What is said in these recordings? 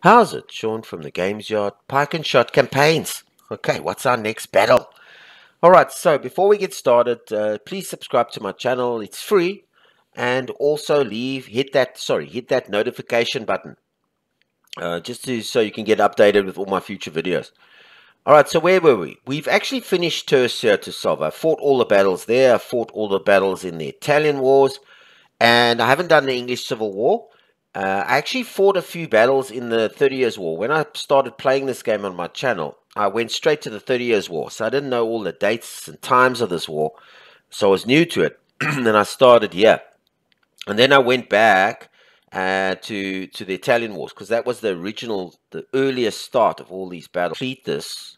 How's it? Sean from the Games Yard. Pike and Shot campaigns. Okay, what's our next battle? Alright, so before we get started, uh, please subscribe to my channel. It's free. And also leave, hit that, sorry, hit that notification button. Uh, just to, so you can get updated with all my future videos. Alright, so where were we? We've actually finished Tercia to solve. I fought all the battles there. I fought all the battles in the Italian wars. And I haven't done the English Civil War. Uh, I actually fought a few battles in the Thirty Years' War. When I started playing this game on my channel, I went straight to the Thirty Years' War. So I didn't know all the dates and times of this war. So I was new to it. and I started here. And then I went back uh, to to the Italian wars because that was the original, the earliest start of all these battles. Complete this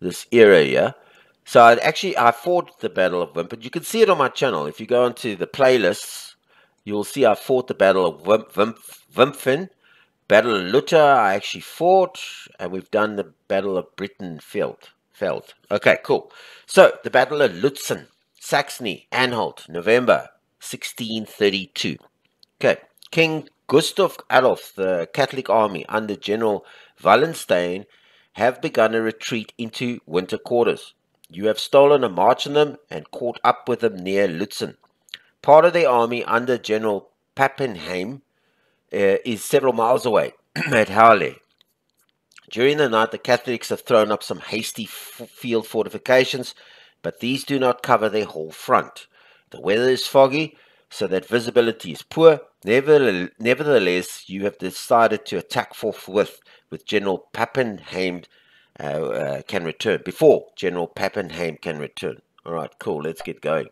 this era here. So I actually I fought the Battle of Wimp, Wimpfen. You can see it on my channel. If you go into the playlists, you will see I fought the Battle of Wimp, Wimp, Wimpfen. Battle of Lutter, I actually fought, and we've done the Battle of Breitenfeld. Feld. Okay, cool. So the Battle of Lutzen, Saxony, Anhalt, November 1632. Okay, King Gustav Adolf, the Catholic army under General Wallenstein have begun a retreat into winter quarters. You have stolen a march on them and caught up with them near Lutzen. Part of the army under General Pappenheim uh, is several miles away at Halle. During the night, the Catholics have thrown up some hasty field fortifications, but these do not cover their whole front. The weather is foggy, so that visibility is poor. Nevertheless, you have decided to attack forthwith with General Pappenheim uh, uh, can return, before General Pappenheim can return. All right, cool, let's get going.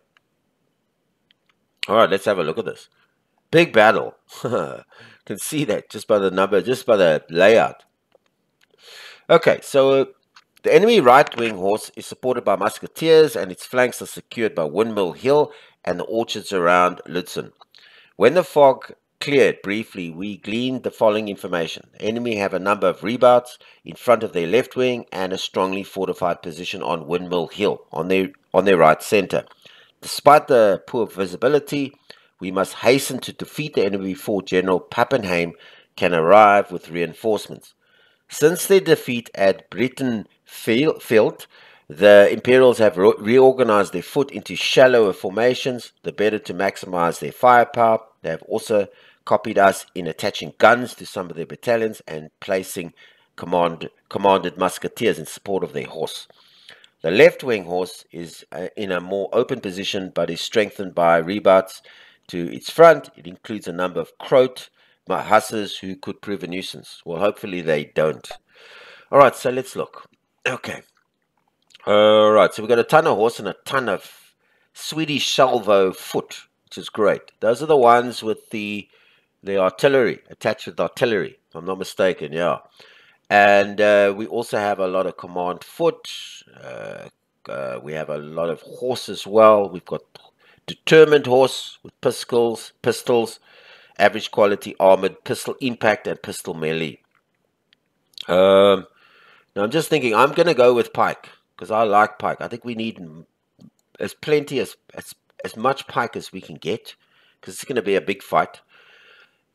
All right, let's have a look at this. Big battle. can see that just by the number, just by the layout. Okay, so uh, the enemy right-wing horse is supported by musketeers and its flanks are secured by Windmill Hill and the orchards around Lutzen. When the fog cleared briefly, we gleaned the following information. Enemy have a number of redoubts in front of their left wing and a strongly fortified position on Windmill Hill on their, on their right center. Despite the poor visibility, we must hasten to defeat the enemy before General Pappenheim can arrive with reinforcements. Since their defeat at Breitenfeld, the Imperials have re reorganized their foot into shallower formations, the better to maximize their firepower. They have also copied us in attaching guns to some of their battalions and placing command, commanded musketeers in support of their horse. The left wing horse is uh, in a more open position but is strengthened by redoubts to its front. It includes a number of Croat hussars who could prove a nuisance. Well, hopefully they don't. All right, so let's look. Okay. All right, so we've got a ton of horse and a ton of Swedish salvo foot, which is great. Those are the ones with the the artillery, attached with artillery, if I'm not mistaken, yeah. And uh, we also have a lot of command foot. Uh, uh, we have a lot of horse as well. We've got determined horse with pistols, pistols, average quality armored, pistol impact, and pistol melee. Um, now I'm just thinking I'm going to go with pike because I like pike. I think we need as plenty as as as much pike as we can get because it's going to be a big fight.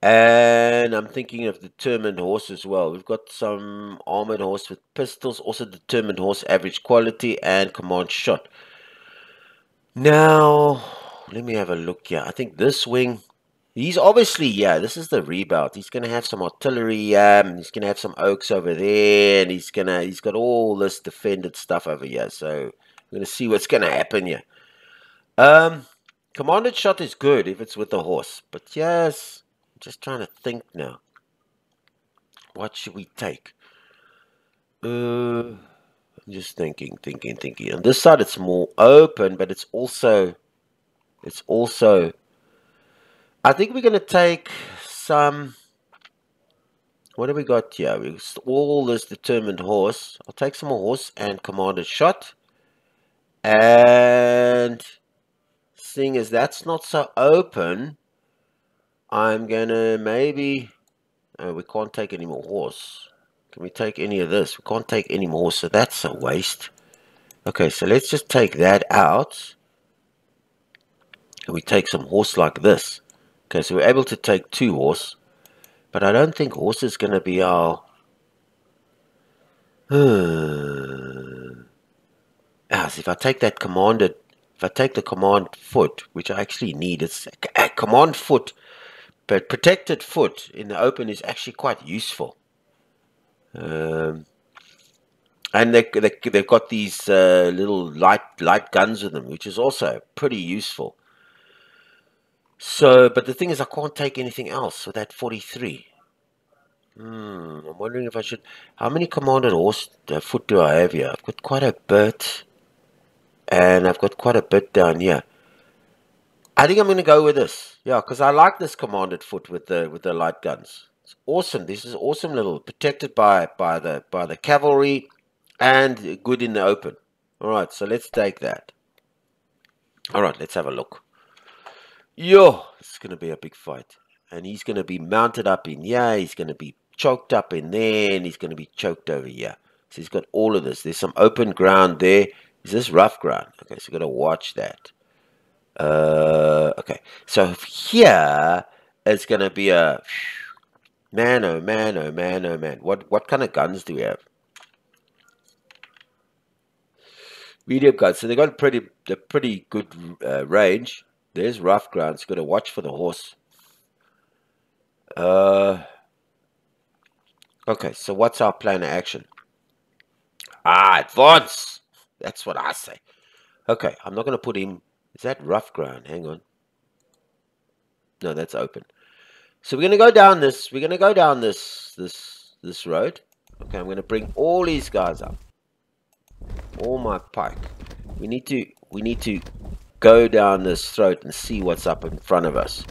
And I'm thinking of determined horse as well. We've got some armored horse with pistols, also determined horse, average quality, and command shot. Now, let me have a look here. I think this wing, he's obviously, yeah, this is the rebound. He's going to have some artillery, um, he's going to have some oaks over there, and he's going to, he's got all this defended stuff over here. So, I'm going to see what's going to happen here. Um, commanded shot is good if it's with the horse, but yes, just trying to think now. What should we take? Uh, I'm just thinking, thinking, thinking. On this side, it's more open, but it's also, it's also. I think we're going to take some. What have we got here? We all this determined horse. I'll take some more horse and commanded shot. And seeing as that's not so open, I'm gonna maybe oh, we can't take any more horse. Can we take any of this? We can't take any more so that's a waste. Okay so let's just take that out. And we take some horse like this? Okay so we're able to take two horse but I don't think horse is gonna be our ah, As if I take that commanded, if I take the command foot, which I actually need, it's a command foot, but protected foot in the open is actually quite useful. Um, and they, they, they've got these uh, little light light guns with them, which is also pretty useful. So, but the thing is, I can't take anything else with that 43. Hmm, I'm wondering if I should... How many commanded horse uh, foot do I have here? I've got quite a bit. And I've got quite a bit down here. I think I'm going to go with this. Yeah, because I like this commanded foot with the with the light guns. It's awesome. This is awesome little protected by by the by the cavalry and good in the open. All right, so let's take that. All right, let's have a look. Yo, it's going to be a big fight. And he's going to be mounted up in here. He's going to be choked up in there. And he's going to be choked over here. So he's got all of this. There's some open ground there. Is this rough ground? Okay, so you've got to watch that. Uh, okay, so here is going to be a... Man, oh man, oh man, oh man. What, what kind of guns do we have? Medium guns. So they got pretty, a pretty good uh, range. There's rough ground. So got to watch for the horse. Uh, okay, so what's our plan of action? Ah, advance. That's what I say. Okay, I'm not going to put him... Is that rough ground? Hang on. No, that's open. So we're going to go down this... We're going to go down this this this road. Okay, I'm going to bring all these guys up. All my pike. We need to... We need to go down this throat and see what's up in front of us.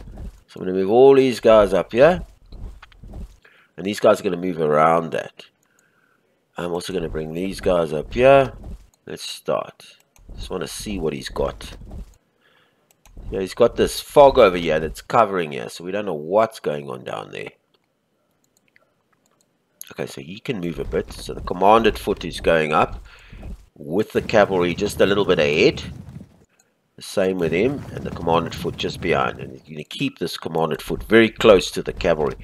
So I'm going to move all these guys up here. And these guys are going to move around that. I'm also going to bring these guys up here. Let's start. Just want to see what he's got. Yeah, he's got this fog over here that's covering here. So we don't know what's going on down there. Okay, so he can move a bit. So the commanded foot is going up with the cavalry just a little bit ahead. The same with him and the commanded foot just behind. And you're going to keep this commanded foot very close to the cavalry.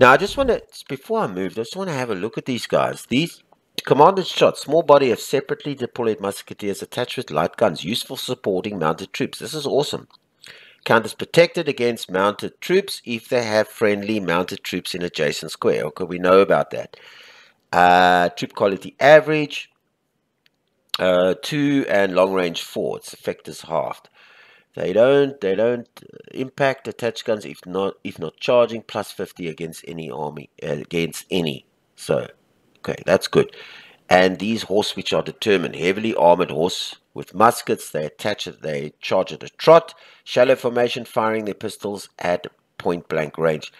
Now, I just want to, before I move, I just want to have a look at these guys. These commanded shots, small body of separately deployed musketeers attached with light guns, useful supporting mounted troops. This is awesome. Counters protected against mounted troops if they have friendly mounted troops in adjacent square. Okay, we know about that. Uh, troop quality average, uh, two and long range four. Its effect is halved. They don't they don't impact attached guns if not if not charging plus 50 against any army uh, against any. So okay, that's good. And these horse which are determined heavily armored horse with muskets, they attach it, they charge at a trot, shallow formation, firing their pistols at point blank range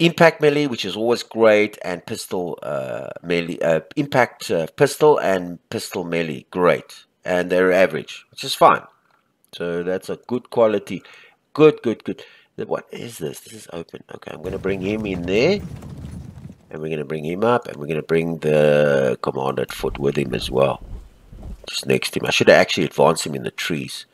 impact melee, which is always great, and pistol uh, melee, uh, impact uh, pistol and pistol melee, great, and they're average, which is fine. So that's a good quality, good, good, good. What is this? This is open. Okay, I'm going to bring him in there, and we're going to bring him up, and we're going to bring the commanded foot with him as well, just next to him. I should have actually advanced him in the trees.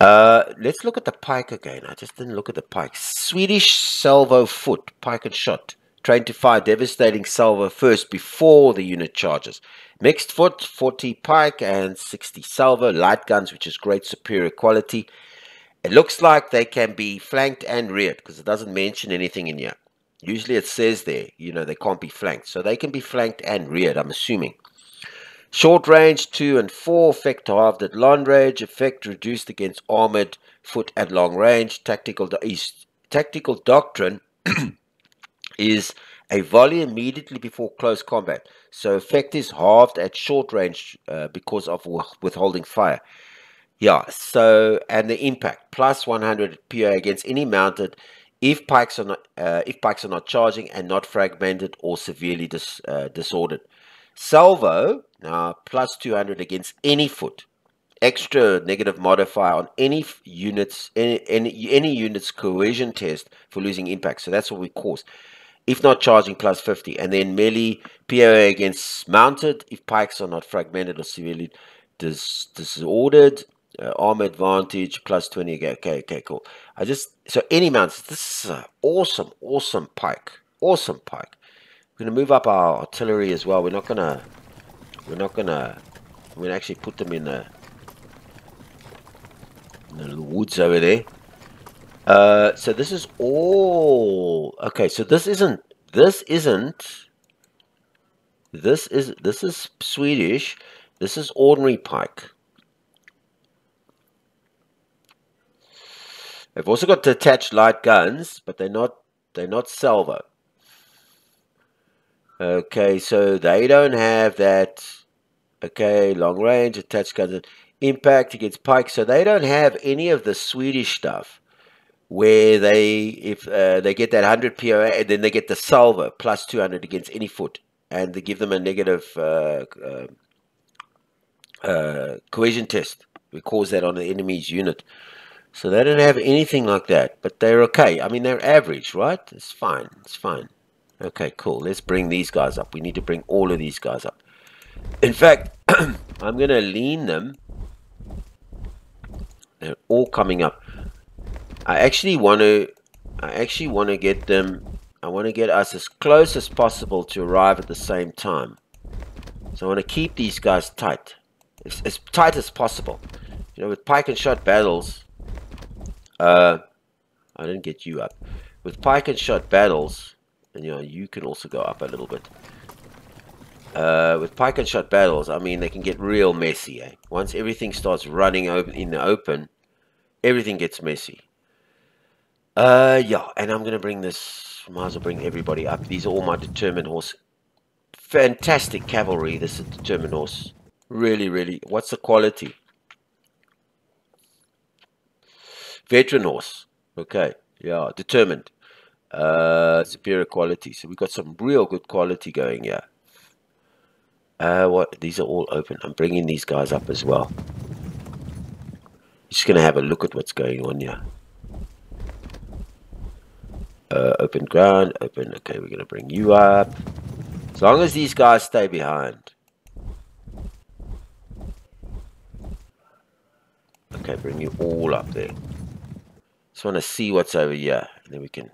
Uh, let's look at the pike again. I just didn't look at the pike. Swedish salvo foot, pike and shot. Trained to fire devastating salvo first before the unit charges. Mixed foot, 40 pike and 60 salvo. Light guns, which is great superior quality. It looks like they can be flanked and reared because it doesn't mention anything in here. Usually it says there, you know, they can't be flanked. So they can be flanked and reared, I'm assuming. Short range 2 and 4, effect halved at long range, effect reduced against armored foot at long range. Tactical, do tactical doctrine is a volley immediately before close combat. So effect is halved at short range uh, because of withholding fire. Yeah, so and the impact plus 100 PA against any mounted if pikes are not uh, if pikes are not charging and not fragmented or severely dis, uh, disordered. Salvo, now plus 200 against any foot. Extra negative modifier on any units, any, any, any unit's cohesion test for losing impact. So that's what we cause. If not charging, plus 50. And then melee POA against mounted, if pikes are not fragmented or severely dis disordered. Uh, arm advantage, plus 20. Okay, okay, cool. I just, so any mounts, this is an awesome, awesome pike. Awesome pike. We're going to move up our artillery as well. We're not to... We're not to... We're to actually put them in the... In the little woods over there. Uh, so this is all... Okay, so this isn't... This isn't... This is... This is Swedish. This is ordinary pike. They've also got detached light guns, but they're not they're not salvo. Okay, so they don't have that. Okay, long range, attached guns, impact against pike. So they don't have any of the Swedish stuff where they, if uh, they get that 100 POA, and then they get the salvo plus 200 against any foot, and they give them a negative uh, uh, uh cohesion test. We cause that on the enemy's unit. So they don't have anything like that, but they're okay. I mean, they're average, right? It's fine. It's fine. Okay, cool. Let's bring these guys up. We need to bring all of these guys up. In fact, I'm going to lean them. They're all coming up. I actually want to I actually want to get them I want to get us as close as possible to arrive at the same time. So I want to keep these guys tight. As, as tight as possible. You know, with pike and shot battles, uh, I didn't get you up. With pike and shot battles, and you know, you can also go up a little bit. Uh, with pike and shot battles, I mean, they can get real messy. Eh? Once everything starts running open in the open, everything gets messy. Uh, yeah, and I'm gonna bring this. Might as well bring everybody up. These are all my determined horse. Fantastic cavalry. This is determined horse. Really, really. What's the quality? Veteran horse. Okay. Yeah. Determined. Uh, superior quality. So we've got some real good quality going here. Uh, what? These are all open. I'm bringing these guys up as well. Just going to have a look at what's going on here. Uh, open ground. Open. Okay, we're going to bring you up. As long as these guys stay behind. Okay, bring you all up there. Just want to see what's over here. And then we can...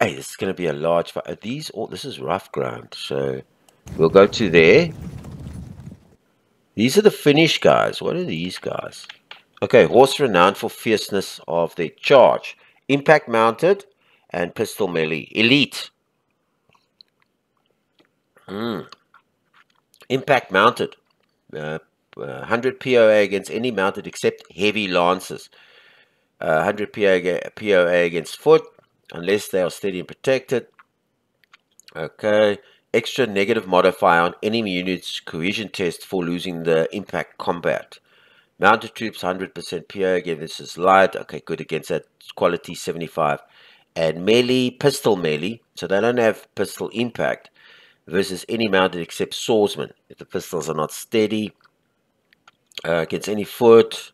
Hey, this is going to be a large... Are these all... This is rough ground. So, we'll go to there. These are the Finnish guys. What are these guys? Okay, horse renowned for fierceness of their charge. Impact mounted and pistol melee. Elite. Hmm. Impact mounted. Uh, 100 uh, POA against any mounted except heavy lances uh, 100 POA against foot, unless they are steady and protected. Okay. Extra negative modifier on enemy units cohesion test for losing the impact combat. Mounted troops 100% PO. Again, this is light. Okay, good against that. Quality 75. And melee, pistol melee. So they don't have pistol impact versus any mounted except swordsman. If the pistols are not steady. Uh, against any foot.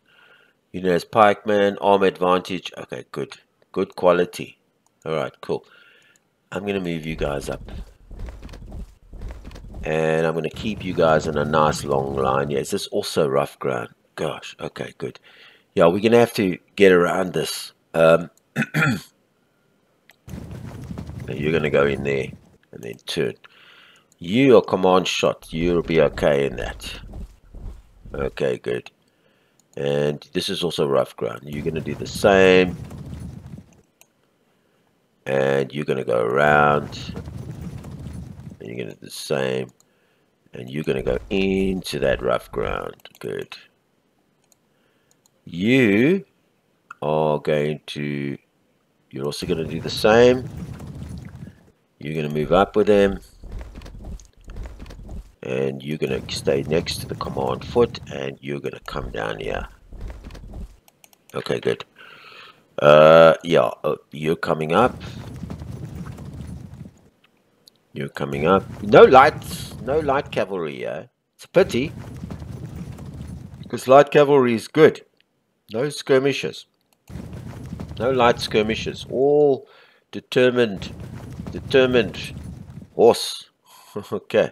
You know, as pikeman, arm advantage. Okay, good. Good quality. Alright, cool. I'm going to move you guys up. And I'm going to keep you guys in a nice long line. Yeah, is this also rough ground? Gosh, okay, good. Yeah, we're going to have to get around this. Um, you're going to go in there and then turn. You are command shot. You'll be okay in that. Okay, good and this is also rough ground. You're going to do the same. And you're going to go around. And you're going to do the same. And you're going to go into that rough ground. Good. You are going to you're also going to do the same. You're going to move up with them and you're to stay next to the command foot and you're to come down here. Okay good. Uh yeah uh, you're coming up. You're coming up. No lights no light cavalry yeah? It's a pity because light cavalry is good. No skirmishes. No light skirmishes. All determined determined horse. Okay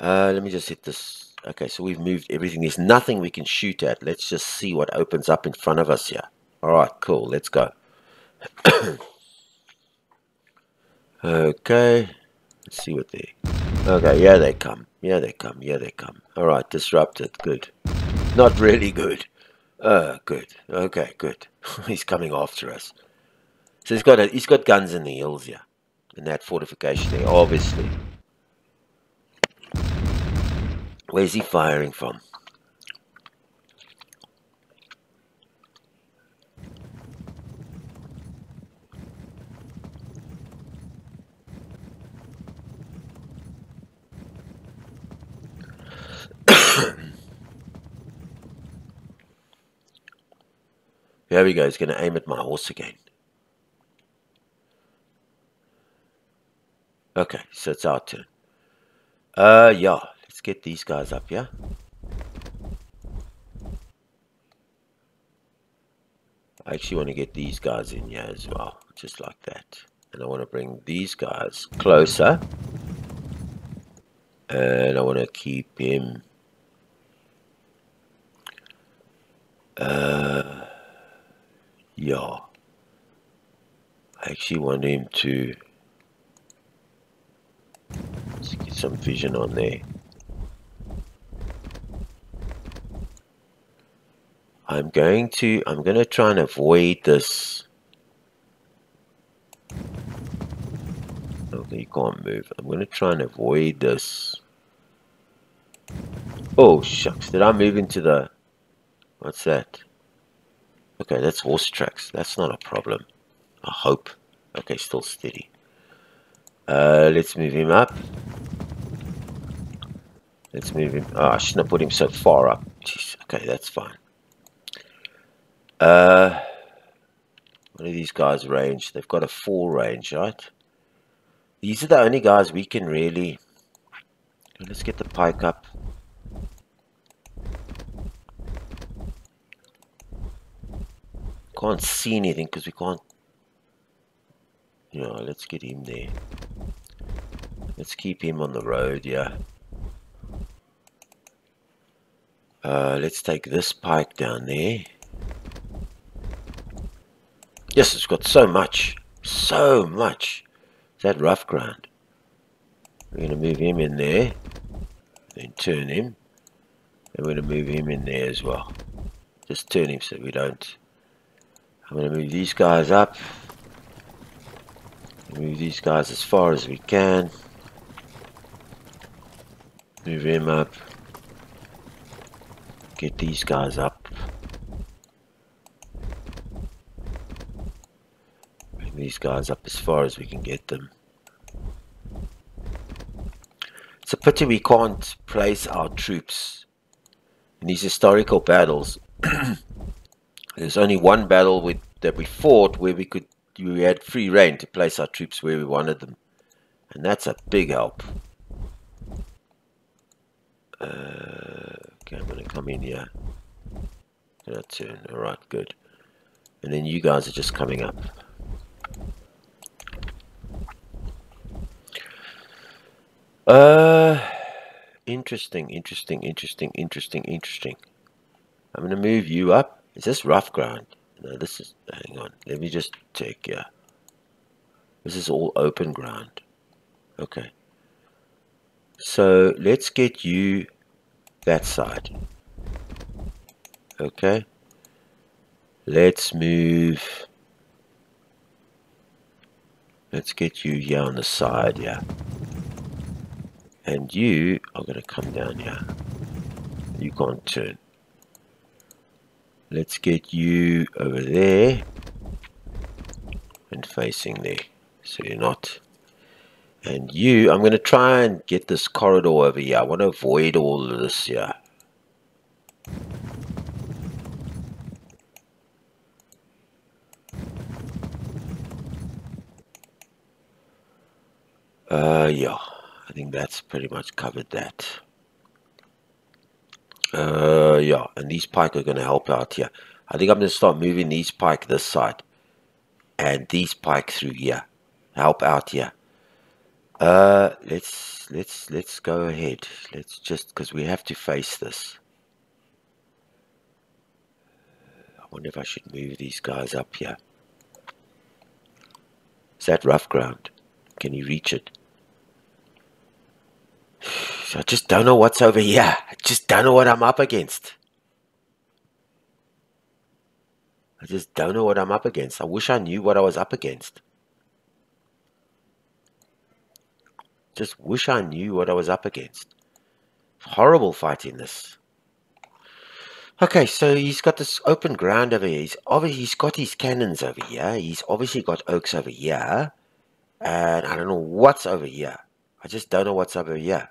uh, let me just hit this. Okay, so we've moved everything. There's nothing we can shoot at. Let's just see what opens up in front of us here. All right, cool. Let's go. okay, Let's see what they... Okay, yeah, they come. Yeah, they come. Yeah, they come. All right, disrupted. Good. Not really good. Uh, good. Okay, good. he's coming after us. So he's got a, he's got guns in the hills here. In that fortification there, obviously. Where's he firing from? There we go. He's going to aim at my horse again. Okay, so it's our turn. Uh, yeah. Get these guys up, yeah? I actually want to get these guys in here as well. Just like that. And I want to bring these guys closer. And I want to keep him... Uh... Yeah. I actually want him to let's get some vision on there. I'm going to I'm gonna try and avoid this Okay, you can't move. I'm gonna try and avoid this. Oh shucks, did I move into the what's that? Okay, that's horse tracks. That's not a problem. I hope. Okay, still steady. Uh, let's move him up. Let's move him. Oh, I shouldn't have put him so far up. Jeez. Okay, that's fine. Uh, what are these guys range? They've got a full range, right? These are the only guys we can really... Let's get the pike up. Can't see anything because we can't... Yeah, let's get him there. Let's keep him on the road, yeah. Uh, let's take this pike down there. Yes, it's got so much. So much. That rough ground? We're going to move him in there. Then turn him. And we're going to move him in there as well. Just turn him so we don't I'm going to move these guys up. Move these guys as far as we can. Move him up. Get these guys up. Bring these guys up as far as we can get them. It's a pity we can't place our troops in these historical battles There's only one battle with, that we fought where we could we had free reign to place our troops where we wanted them, and that's a big help. Uh, okay, I'm gonna come in here. Gonna turn. All right, good. And then you guys are just coming up. Uh, interesting, interesting, interesting, interesting, interesting. I'm gonna move you up. Is this rough ground? No, this is, hang on, let me just check here. This is all open ground. Okay. So let's get you that side. Okay. Let's move. Let's get you here on the side, yeah. And you are going to come down here. You can't turn. Let's get you over there and facing there. So you're not. And you, I'm going to try and get this corridor over here. I want to avoid all of this here. Uh, yeah, think that's pretty much covered that. Uh, yeah, and these pike are going to help out here. I think I'm going to start moving these pike this side. And these pike through here. Help out here. Uh, let's, let's, let's go ahead. Let's just, because we have to face this. I wonder if I should move these guys up here. Is that rough ground? Can you reach it? I just don't know what's over here. I just don't know what I'm up against. I just don't know what I'm up against. I wish I knew what I was up against. Just wish I knew what I was up against. Horrible fighting this. Okay, so he's got this open ground over here. He's obviously he's got his cannons over here. He's obviously got oaks over here. And I don't know what's over here. I just don't know what's over here.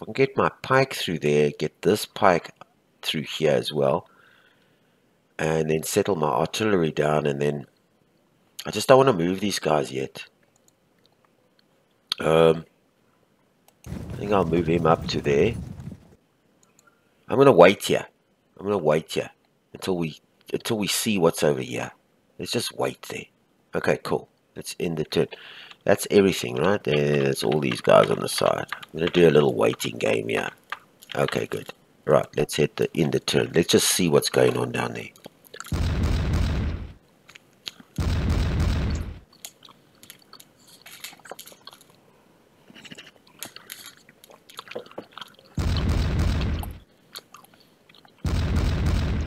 I can get my pike through there, get this pike through here as well, and then settle my artillery down, and then I just don't want to move these guys yet. Um, I think I'll move him up to there. I'm gonna wait here. I'm gonna wait here until we until we see what's over here. Let's just wait there. Okay, cool. Let's end the turn. That's everything, right? There's all these guys on the side. I'm gonna do a little waiting game here. Okay, good. Right, let's hit the end the turn. Let's just see what's going on down there.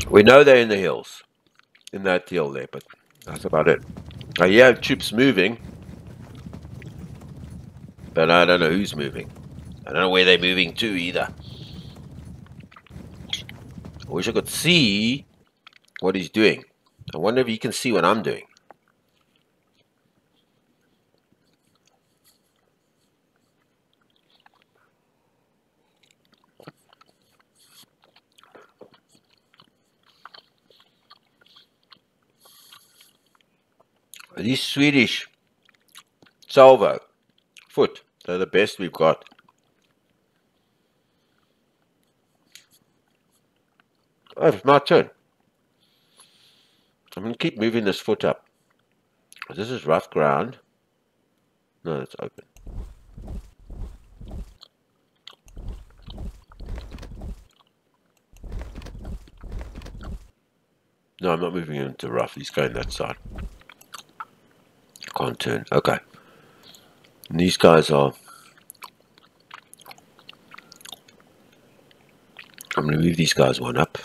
We know they're in the hills. In that hill there, but that's about it. Uh, I hear troops moving. But I don't know who's moving. I don't know where they're moving to either. I wish I could see what he's doing. I wonder if he can see what I'm doing. This Swedish salvo foot, they're the best we've got. Oh, it's my turn. I'm going to keep moving this foot up. This is rough ground. No, it's open. No, I'm not moving him to rough. He's going that side. Can't turn. Okay. And these guys are... I'm going to move these guys one up.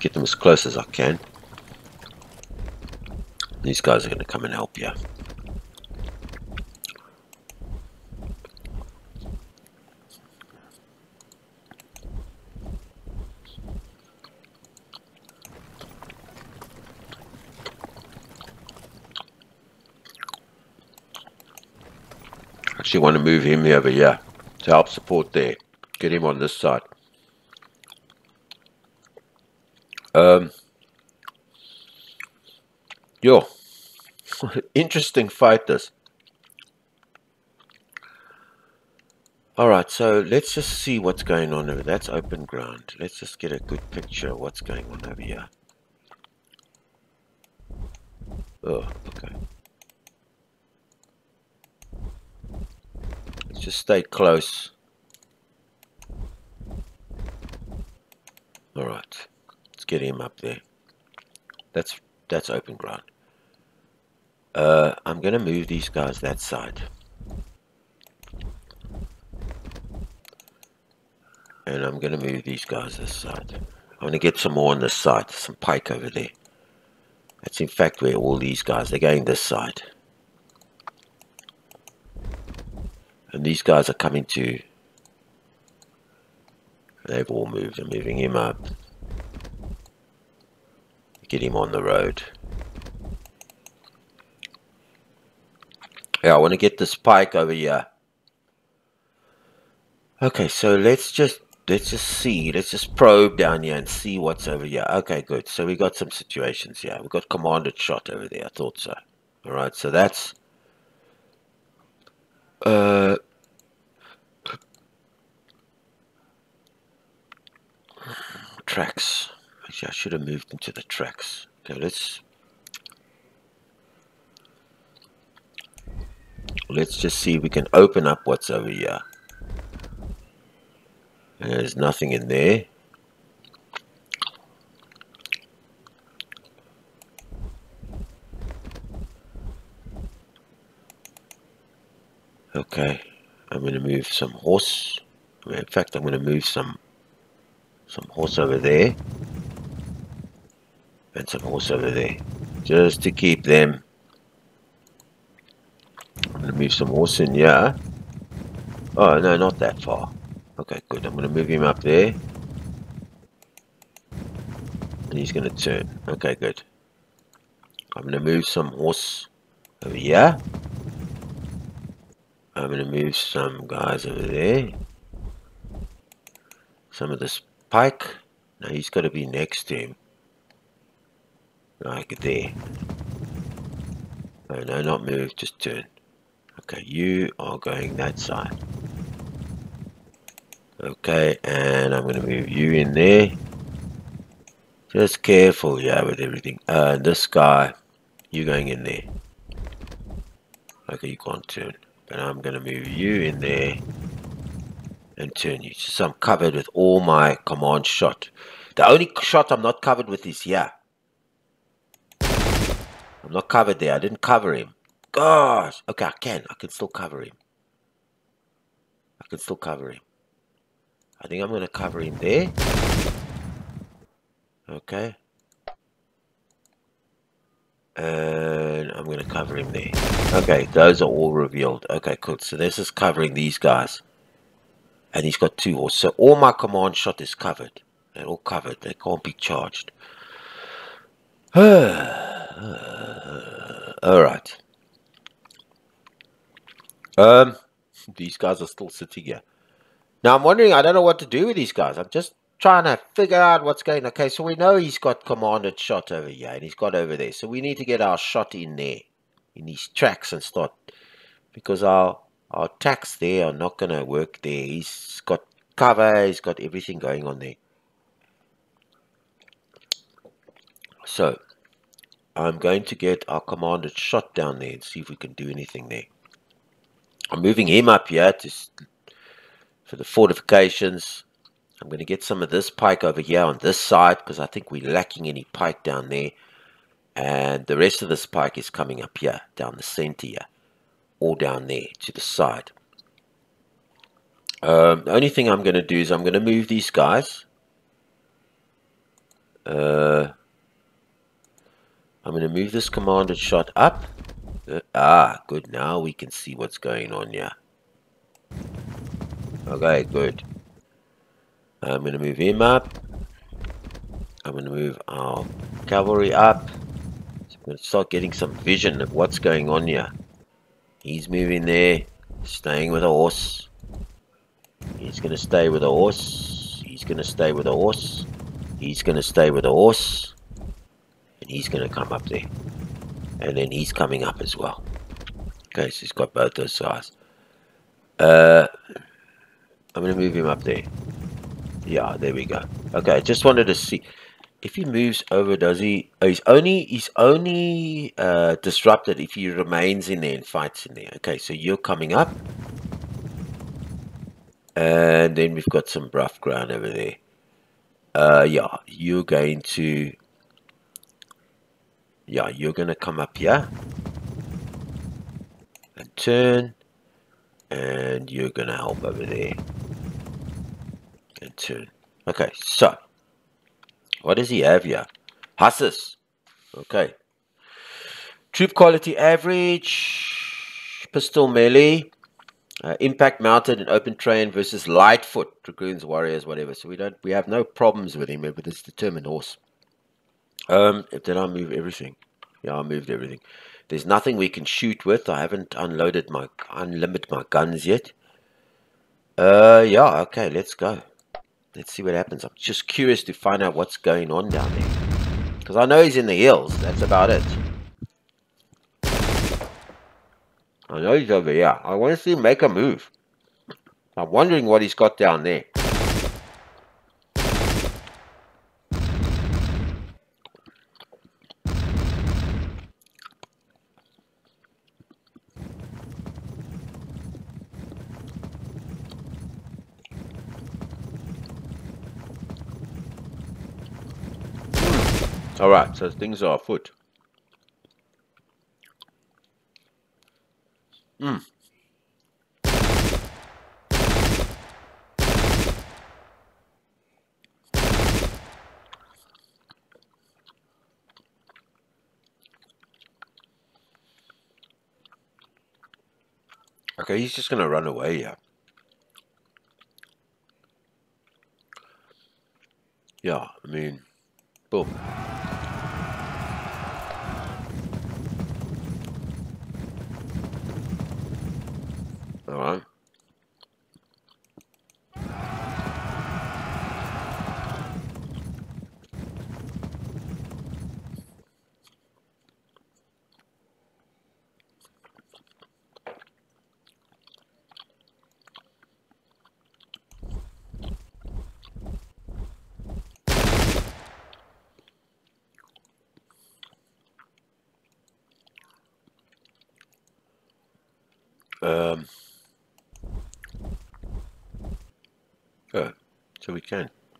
Get them as close as I can. These guys are going to come and help you. Actually want to move him over here to help support there. Get him on this side. Um, yo, interesting fight this. Alright, so let's just see what's going on over That's open ground. Let's just get a good picture of what's going on over here. Oh, okay. Just stay close. Alright. Let's get him up there. That's that's open ground. Uh, I'm to move these guys that side. And I'm to move these guys this side. I'm to get some more on this side. Some pike over there. That's in fact where all these guys, they're going this side. And these guys are coming to... They've all moved. I'm moving him up. Get him on the road. Yeah, I want to get the spike over here. Okay, so let's just let's just see. Let's just probe down here and see what's over here. Okay, good. So we got some situations here. We got commanded shot over there. I thought so. All right, so that's uh tracks. Actually, I should have moved into the tracks. Okay, let's let's just see if we can open up what's over here. There's nothing in there. Okay, I'm going to move some horse. In fact, I'm going to move some some horse over there and some horse over there just to keep them. I'm going to move some horse in here. Oh, no, not that far. Okay, good. I'm going to move him up there. And he's going to turn. Okay, good. I'm going to move some horse over here. I'm to move some guys over there. Some of this pike. Now he's got to be next to him. Like there. Oh, no, not move, just turn. Okay, you are going that side. Okay, and I'm going to move you in there. Just careful, yeah, with everything. Uh, this guy, you going in there. Okay, you can't turn. But I'm going to move you in there and turn you. So I'm covered with all my command shot. The only shot I'm not covered with is here. I'm not covered there. I didn't cover him. Gosh. Okay, I can. I can still cover him. I can still cover him. I think I'm going to cover him there. Okay. And I'm going to cover him there. Okay, those are all revealed. Okay, cool. So this is covering these guys. And he's got two horses. So all my command shot is covered. They're all covered. They can't be charged. Alright. Um, these guys are still sitting here. Now I'm wondering, I don't know what to do with these guys. I'm just trying to figure out what's going Okay, so we know he's got commanded shot over here and he's got over there. So we need to get our shot in there, in these tracks and start, because our, our attacks there are not going to work there. He's got cover, he's got everything going on there. So, I'm going to get our commanded shot down there and see if we can do anything there. I'm moving him up here to, for the fortifications. I'm going to get some of this pike over here on this side because I think we're lacking any pike down there. And the rest of this pike is coming up here, down the center here. All down there to the side. Um, the only thing I'm going to do is I'm going to move these guys. Uh, I'm going to move this commanded shot up. Uh, ah, good. Now we can see what's going on here. Okay, good. I'm going to move him up. I'm going to move our cavalry up. So I'm going to start getting some vision of what's going on here. He's moving there, staying with a horse. He's going to stay with a horse. He's going to stay with a horse. He's going to stay with a horse. And he's going to come up there. And then he's coming up as well. Okay, so he's got both those sides. Uh, I'm going to move him up there. Yeah, there we go. Okay, just wanted to see if he moves over. Does he? Oh, he's only he's only uh, disrupted if he remains in there and fights in there. Okay, so you're coming up, and then we've got some rough ground over there. Uh, yeah, you're going to. Yeah, you're gonna come up here and turn, and you're gonna help over there Okay, so what does he have here? Okay. Troop quality average. Pistol melee. Uh, impact mounted and open train versus lightfoot dragoons warriors whatever so we don't we have no problems with him with this determined horse um did i move everything yeah i moved everything there's nothing we can shoot with i haven't unloaded my unlimbered my guns yet uh yeah okay let's go let's see what happens i'm just curious to find out what's going on down there because i know he's in the hills that's about it I know he's over here. I want to see him make a move. I'm wondering what he's got down there. All right, so things are afoot. Mm. Okay, he's just going to run away, yeah. Yeah, I mean, boom. All right. Um, oh, so we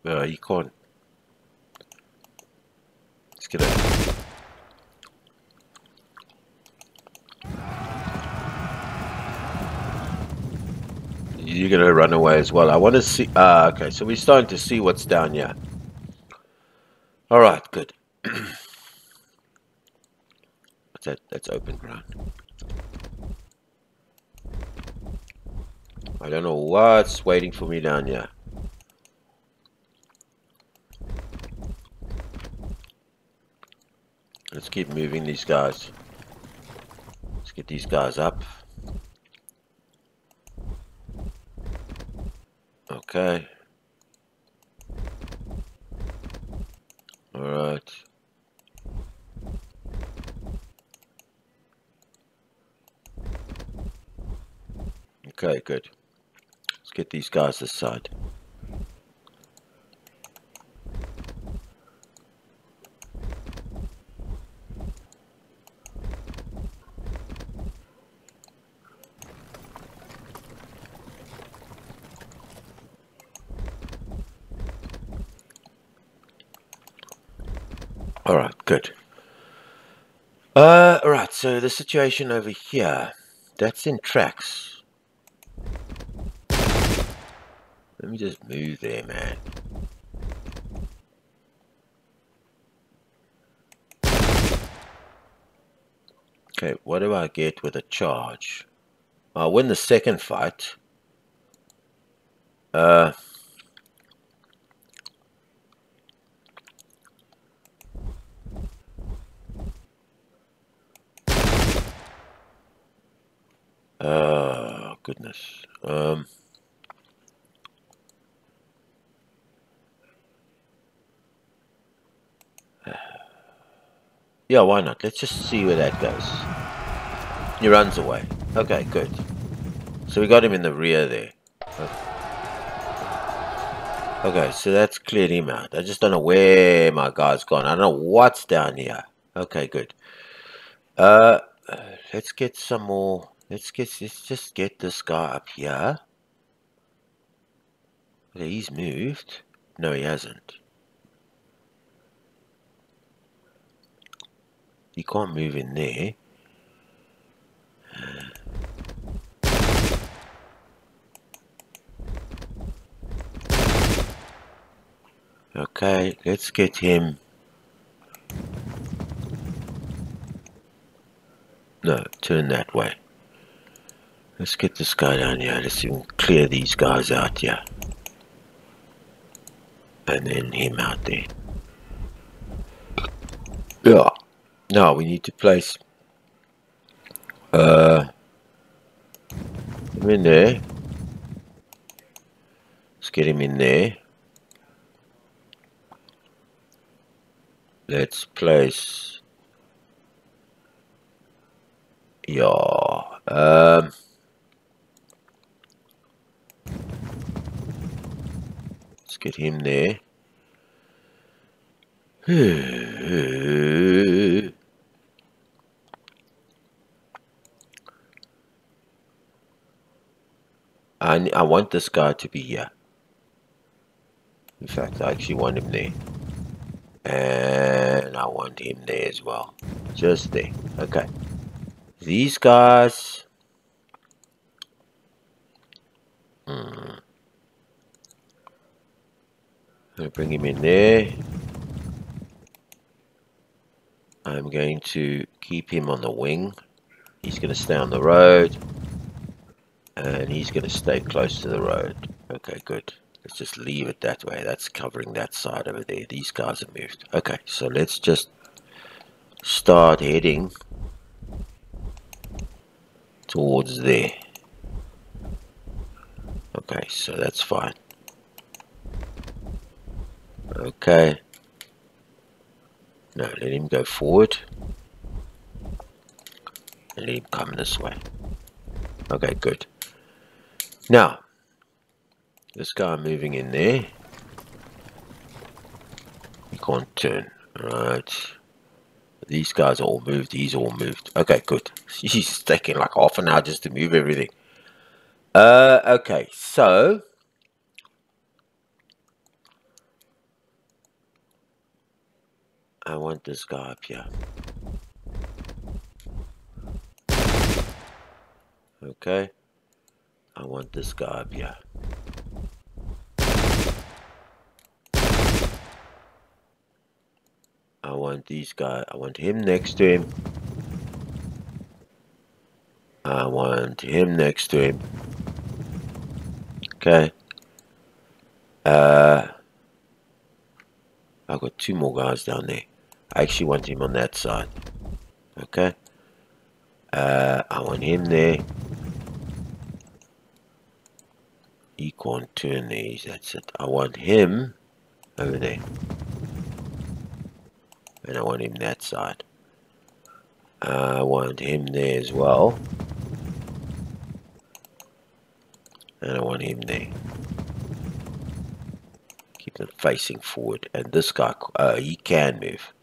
Uh, you can't. Let's get it. You're gonna run away as well. I want to see. Ah, okay. So we're starting to see what's down here. All right, good. What's that? That's open ground. I don't know what's waiting for me down here. Let's keep moving these guys. Let's get these guys up. Okay. Alright. Okay, good Let's get these guys this side. All right, good. Uh, all right, so the situation over here, that's in tracks. Let me just move there, man. Okay, what do I get with a charge? I'll win the second fight. Uh... Oh, goodness. Um... Yeah, why not? Let's just see where that goes. He runs away. Okay, good. So we got him in the rear there. Okay, so that's cleared him out. I just don't know where my guy's gone. I don't know what's down here. Okay, good. Uh, let's get some more. Let's get. Let's just get this guy up here. He's moved. No, he hasn't. He can't move in there. Okay, let's get him. No, turn that way. Let's get this guy down here. Let's even clear these guys out here. And then him out there. Yeah. Now we need to place uh, him in there. Let's get him in there. Let's place yeah um let's get him there I, I want this guy to be here. In fact, I actually want him there. And I want him there as well. Just there. Okay. These guys... Hmm. I'm going to bring him in there. I'm going to keep him on the wing. He's going to stay on the road. And he's going to stay close to the road. Okay, good. Let's just leave it that way. That's covering that side over there. These guys have moved. Okay, so let's just start heading towards there. Okay, so that's fine. Okay. No, let him go forward. And let him come this way. Okay, good. Now, this guy moving in there. He can't turn. Right. These guys all moved. He's all moved. Okay, good. He's taking like half an hour just to move everything. Uh, okay, so... I want this guy up here. Okay. I want this guy up here. I want these guy. I want him next to him. I want him next to him. Okay. Uh, I've got two more guys down there. I actually want him on that side. Okay. Uh, I want him there. He can't turn these. That's it. I want him over there and I want him that side. I want him there as well. And I want him there. Keep them facing forward. And this guy, uh, he can move.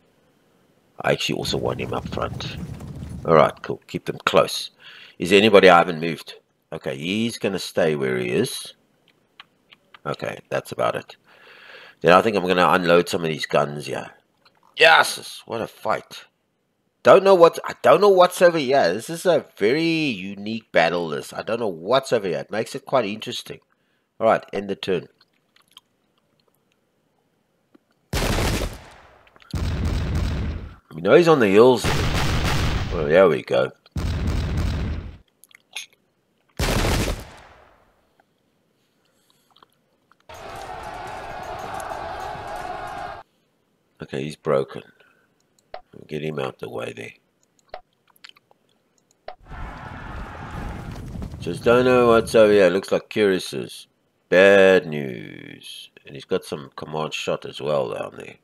I actually also want him up front. Alright, cool. Keep them close. Is there anybody I haven't moved? Okay, he's going to stay where he is. Okay, that's about it. Then I think I'm going to unload some of these guns here. Yes, what a fight. Don't know what I don't know what's over here. This is a very unique battle list. I don't know what's over here. It makes it quite interesting. Alright, end the turn. We know he's on the hills. Well, there we go. Okay, he's broken. Get him out the way there. Just don't know what's over here. Looks like cuirassiers. Bad news. And he's got some command shot as well down there.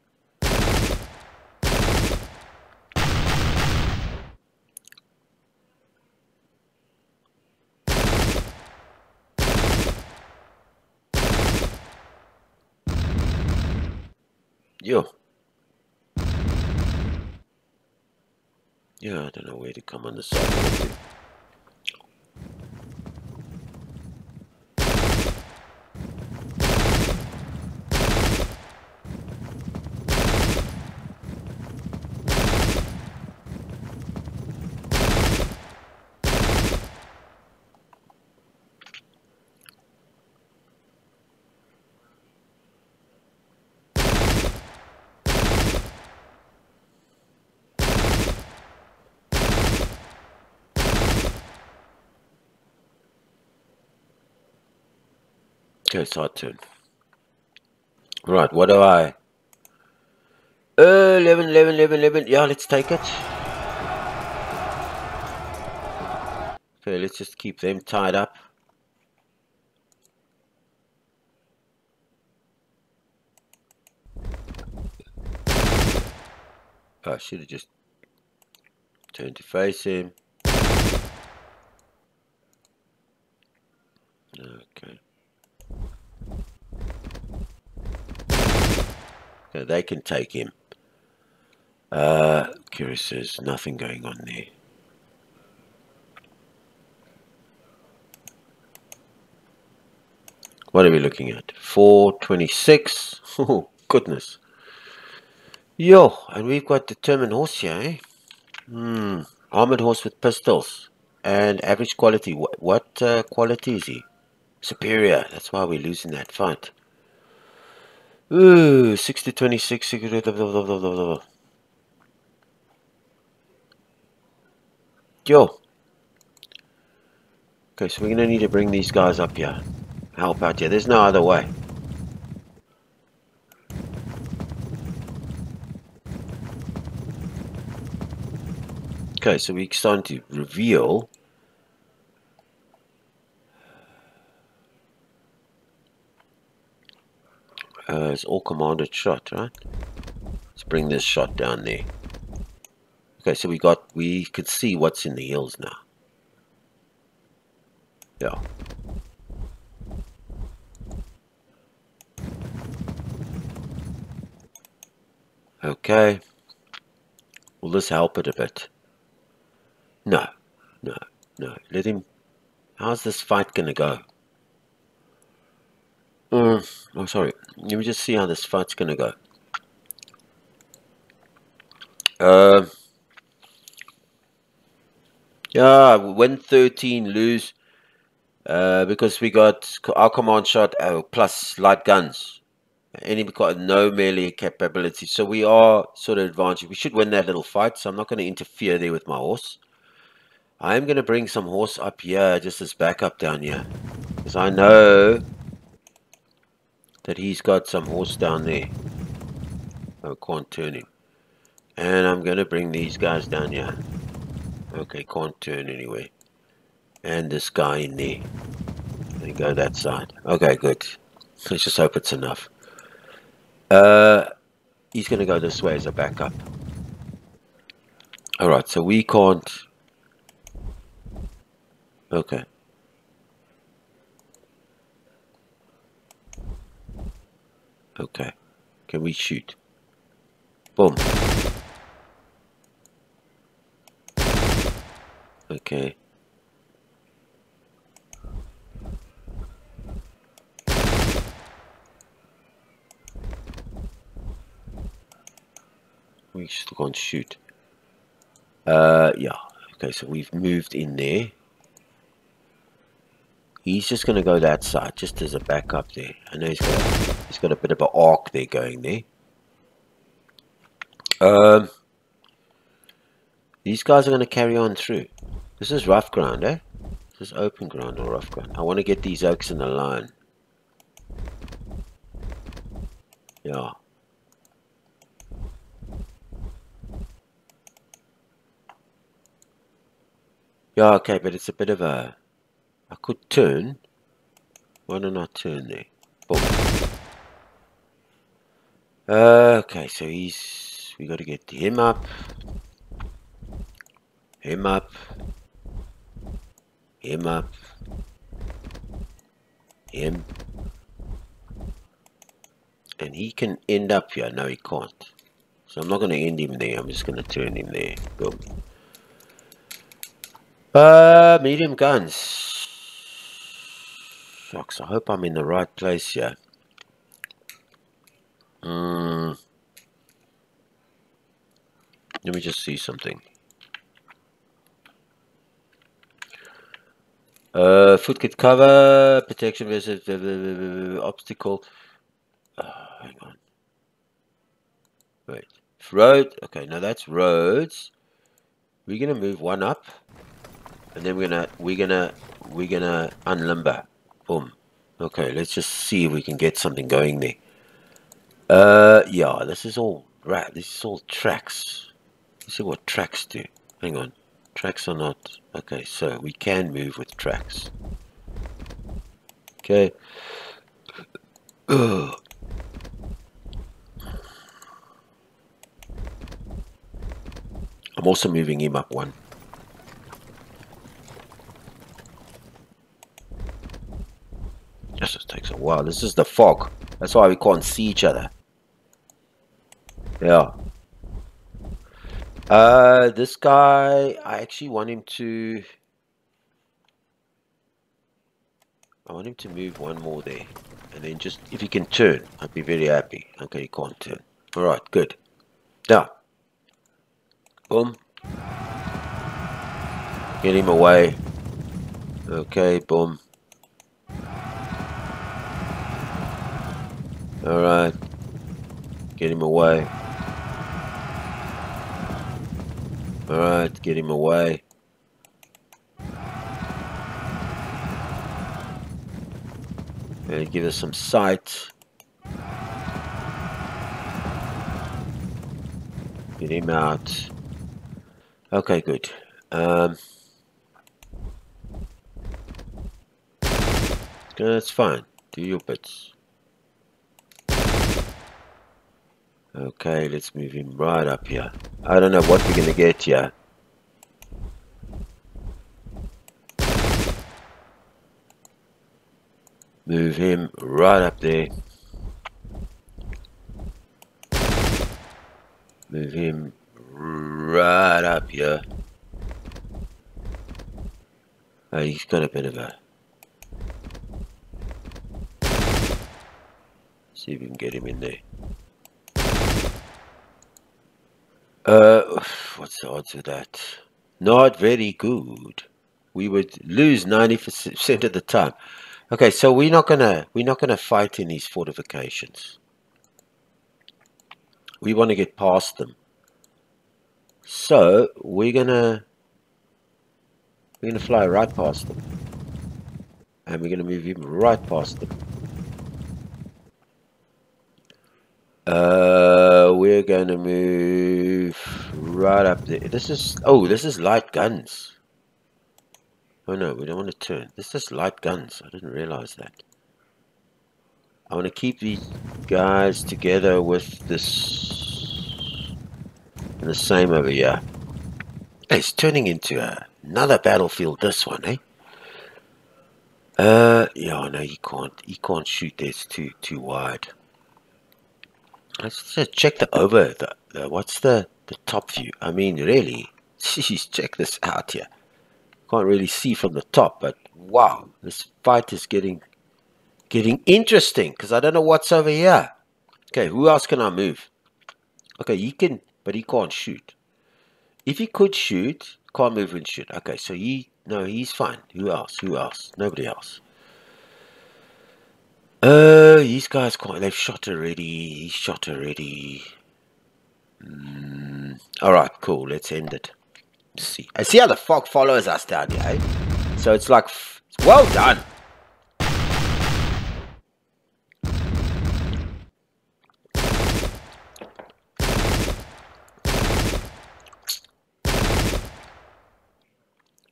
Yo. Yeah, I don't know where to come on the side. Okay, side turn. Right, what do I? Uh, 11, 11, 11, 11. Yeah, let's take it. Okay, let's just keep them tied up. I should have just turned to face him. Okay. They can take him. Uh, Curious says nothing going on there. What are we looking at? 426. Oh, goodness. Yo, and we've got determined horse here, eh? Hmm. Armored horse with pistols. And average quality. What, what uh, quality is he? Superior. That's why we're losing that fight. Ooh, 60, 26, blah, blah, blah, blah, blah, blah. Yo. Okay, so we're going to need to bring these guys up here. Help out here. There's no other way. Okay, so we're starting to reveal uh, it's all commanded shot, right? Let's bring this shot down there. Okay, so we got, we could see what's in the hills now. Yeah. Okay. Will this help it a bit? No, no, no. Let him... How's this fight gonna go? Uh, oh, sorry. Let me just see how this fight's gonna go. Uh, yeah, win 13, lose. Uh, because we got our command shot oh, plus light guns. Enemy got no melee capability. So we are sort of advantaged. We should win that little fight. So I'm not going to interfere there with my horse. I am going to bring some horse up here just as backup down here. Because I know that he's got some horse down there. I can't turn him. And I'm going to bring these guys down here. Okay, can't turn anyway. And this guy in there. And go that side. Okay, good. Let's just hope it's enough. Uh, he's going to go this way as a backup. Alright, so we can't... Okay. Okay. Can we shoot? Boom. Okay. We still can't shoot. Uh, yeah. Okay, so we've moved in there. He's just going to go that side, just as a backup there. I know he's a, he's got a bit of an arc there going there. Um, these guys are going to carry on through. This is rough ground, eh? This is open ground or rough ground. I want to get these oaks in a line. Yeah. Yeah, okay, but it's a bit of a I could turn. Why don't I turn there? Boom. Okay, so he's... We got to get him up. Him up. Him up. Him. And he can end up here. No, he can't. So I'm not going to end him there. I'm just going to turn him there. Boom. Uh, medium guns. Shucks, I hope I'm in the right place here. Let me just see something. Uh, foot kit cover, protection versus obstacle. Uh, hang on. Wait. Road. Okay, now that's roads. We're gonna move one up, and then we're gonna we're gonna we're gonna unlimber. Boom. Okay, let's just see if we can get something going there. Uh, yeah, this is all right. This is all tracks. See what tracks do. Hang on. Tracks are not... Okay, so we can move with tracks. Okay. Ugh. I'm also moving him up one. This just takes a while. This is the fog. That's why we can't see each other. Yeah. Uh, this guy, I actually want him to... I want him to move one more there. And then just, if he can turn, I'd be very happy. Okay, he can't turn. Alright, good. Now. Boom. Get him away. Okay, boom. Alright. Get him away. Alright, get him away. And give us some sight. Get him out. Okay, good. Um, that's fine. Do your bits. Okay, let's move him right up here. I don't know what we're to get here. Move him right up there. Move him right up here. Oh, he's got a bit of a... See if we can get him in there. Uh, what's the odds of that? Not very good. We would lose 90% of the time. Okay, so we're not gonna we're not gonna fight in these fortifications. We want to get past them. So we're gonna we're gonna fly right past them. And we're gonna move even right past them. Uh we're gonna move right up there. This is oh, this is light guns. Oh no, we don't want to turn. This is light guns. I didn't realize that. I want to keep these guys together with this and the same over here. It's turning into a, another battlefield, this one, eh? Uh, yeah, no, you can't, you can't shoot this too, too wide. Let's just check the over, the, the, what's the, the top view? I mean, really, jeez, check this out here. Can't really see from the top, but wow, this fight is getting getting interesting because I don't know what's over here. Okay, who else can I move? Okay, he can, but he can't shoot. If he could shoot, can't move and shoot. Okay, so he, no, he's fine. Who else? Who else? Nobody else. Uh, these guys can't, they've shot already. He's shot already. Mm, Alright, cool. Let's end it see. I see how the fog follows us down here, eh? So it's like, well done.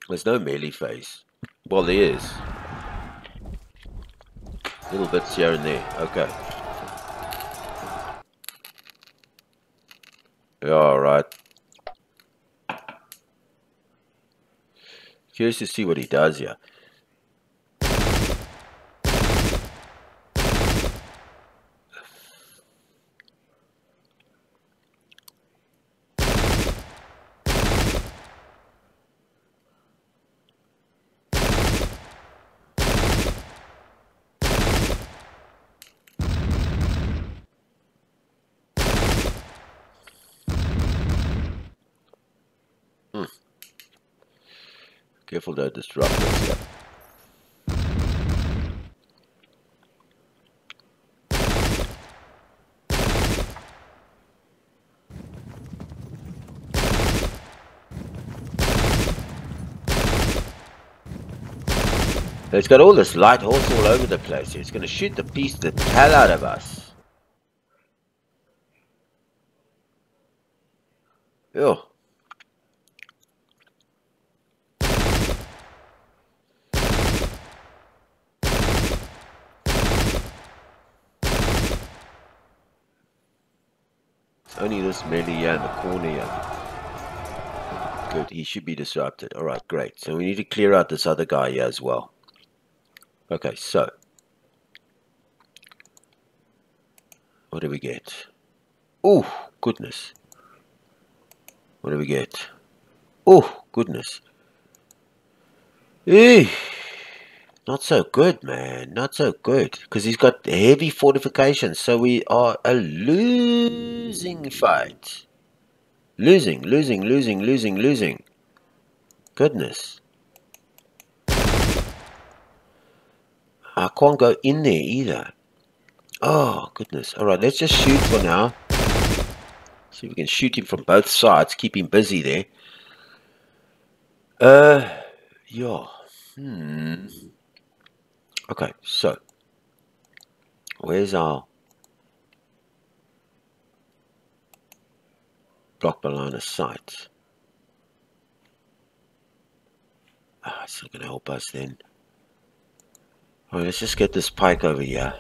There's no melee phase. Well, there is. Little bits here and there. Okay. Yeah, alright. Curious to see what he does here. It's got all this light horse all over the place. It's going to shoot the piece the hell out of us. Ew. This melee in the corner. Good, he should be disrupted. Alright, great. So we need to clear out this other guy here as well. Okay, so. What do we get? Oh, goodness. What do we get? Oh, goodness. Eeeh. Not so good, man. Not so good. Because he's got heavy fortifications. So we are a losing fight. Losing, losing, losing, losing, losing. Goodness. I can't go in there either. Oh, goodness. Alright, let's just shoot for now. See if we can shoot him from both sides. Keep him busy there. Uh, yeah. Hmm. Okay, so Where's our block of sight? Ah, it's not going to help us then. Alright, let's just get this pike over here.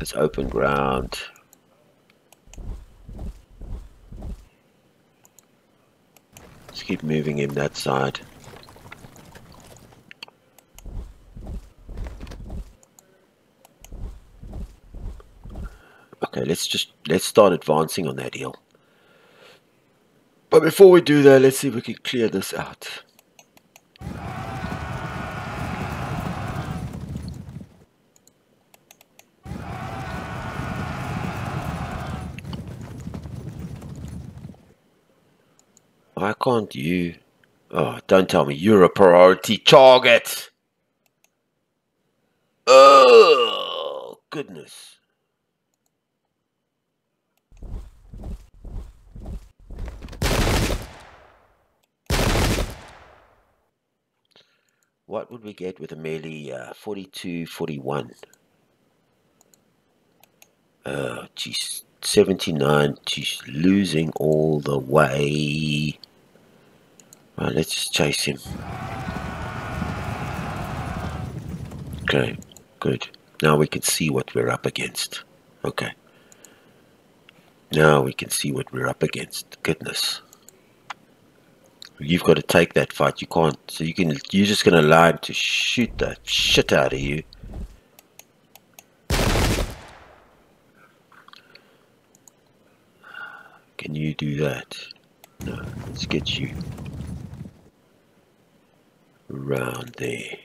It's open ground. Let's keep moving him that side. Okay, let's just let's start advancing on that hill. But before we do that, let's see if we can clear this out. Why can't you? Oh, don't tell me you're a priority target. Oh, goodness. What would we get with a melee uh, 42, 41? Uh, geez, 79. She's losing all the way. Right, let's just chase him. Okay, good. Now we can see what we're up against. Okay. Now we can see what we're up against. Goodness. You've got to take that fight. You can't. So you can. You're just gonna lie to shoot the shit out of you. Can you do that? No. Let's get you around there.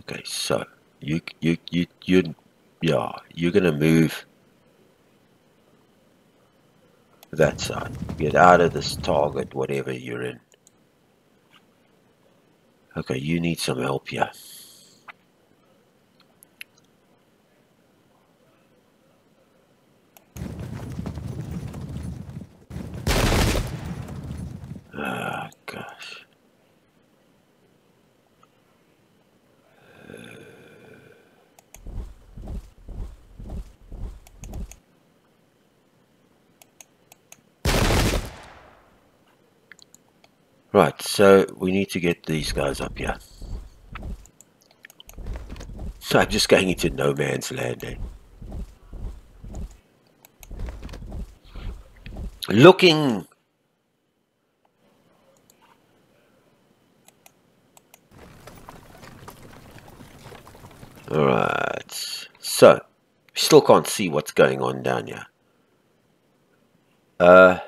Okay. So you you you you yeah. You're gonna move that side. Get out of this target, whatever you're in. Okay, you need some help here. Ah, gosh. Right, so we need to get these guys up here. So I'm just going into no man's land eh? Looking Alright, so still can't see what's going on down here. Uh,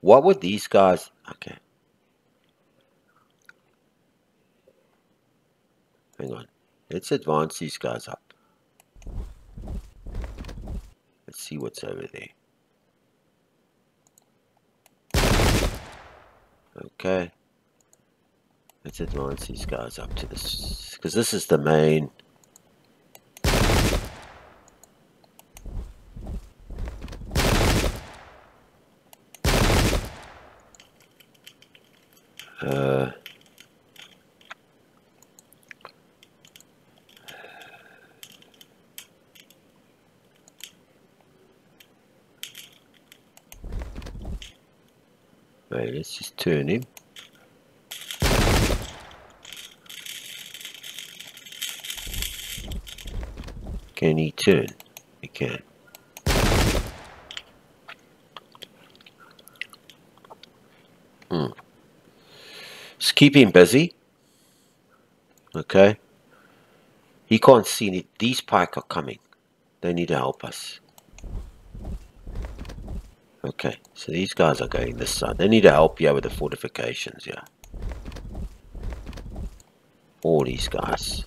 what would these guys? Okay, Hang on. Let's advance these guys up. Let's see what's over there. Okay. Let's advance these guys up to this. Because this is the main... Uh... Let's just turn him. Can he turn? He can. Hmm. Just keep him busy. Okay. He can't see it. These pike are coming. They need to help us. Okay, so these guys are going this side. They need to help you with the fortifications, yeah. All these guys.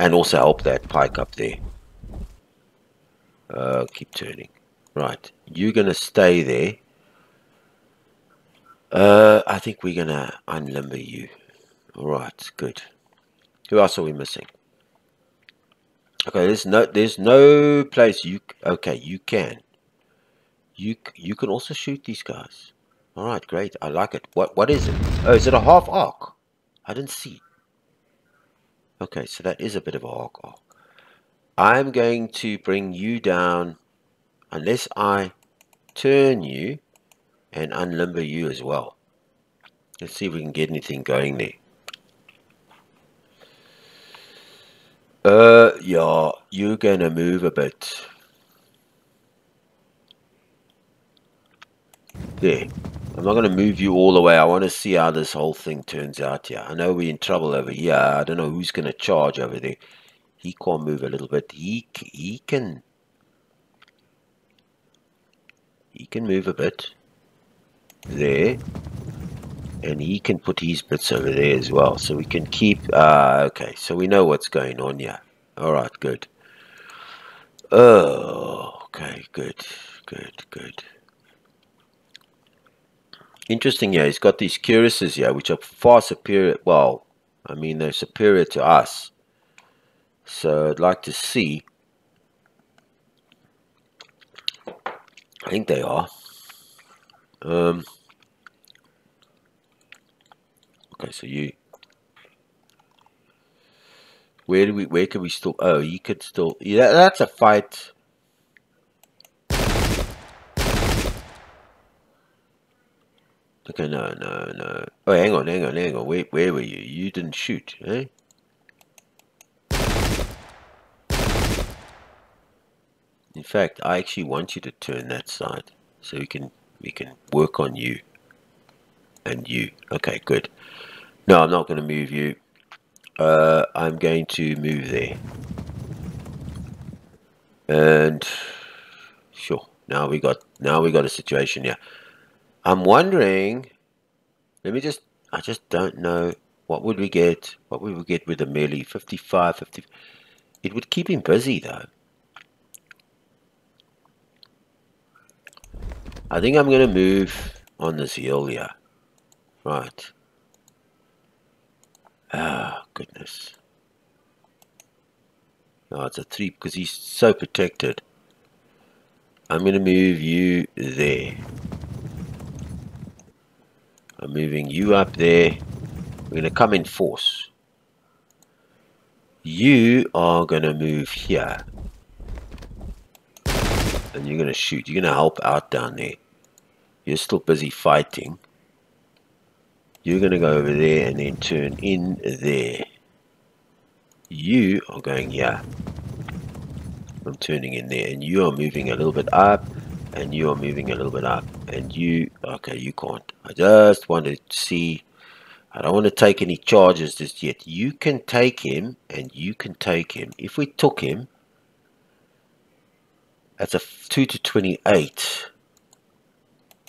And also help that pike up there. Uh, keep turning. Right, you're going to stay there. Uh, I think we're going to unlimber you. Alright, good. Who else are we missing? Okay, there's no there's no place you okay, you can you you can also shoot these guys. All right, great. I like it. What what is it? Oh, is it a half arc? I didn't see. Okay, so that is a bit of a hog. I'm going to bring you down unless I turn you and unlimber you as well. Let's see if we can get anything going there. Uh, yeah, you're gonna move a bit. There. I'm not going to move you all the way. I want to see how this whole thing turns out here. I know we're in trouble over here. I don't know who's going to charge over there. He can't move a little bit. He, he can... He can move a bit. There. And he can put his bits over there as well. So we can keep... Uh, okay, so we know what's going on here. Alright, good. Oh, okay, good, good, good. Interesting, yeah, he's got these cuirassiers here, which are far superior. Well, I mean, they're superior to us. So I'd like to see. I think they are. Um, okay, so you. Where do we? Where can we still? Oh, you could still. Yeah, that's a fight. Okay, no, no, no. Oh, hang on, hang on, hang on. Where, where were you? You didn't shoot, eh? In fact, I actually want you to turn that side so we can we can work on you and you. Okay, good. No, I'm not going to move you. Uh, I'm going to move there. And sure, now we got now we got a situation here. I'm wondering, let me just, I just don't know, what would we get, what would we get with a melee, 55, 50, it would keep him busy though. I think I'm going to move on this hill here. Right. Ah, goodness. Oh, it's a three because he's so protected. I'm going to move you there. I'm moving you up there. We're going to come in force. You are going to move here. And you're going to shoot. You're going to help out down there. You're still busy fighting. You're going to go over there and then turn in there. You are going here. I'm turning in there. And you are moving a little bit up and you are moving a little bit up and you okay you can't. I just want to see I don't want to take any charges just yet. You can take him and you can take him. If we took him that's a 2 to 28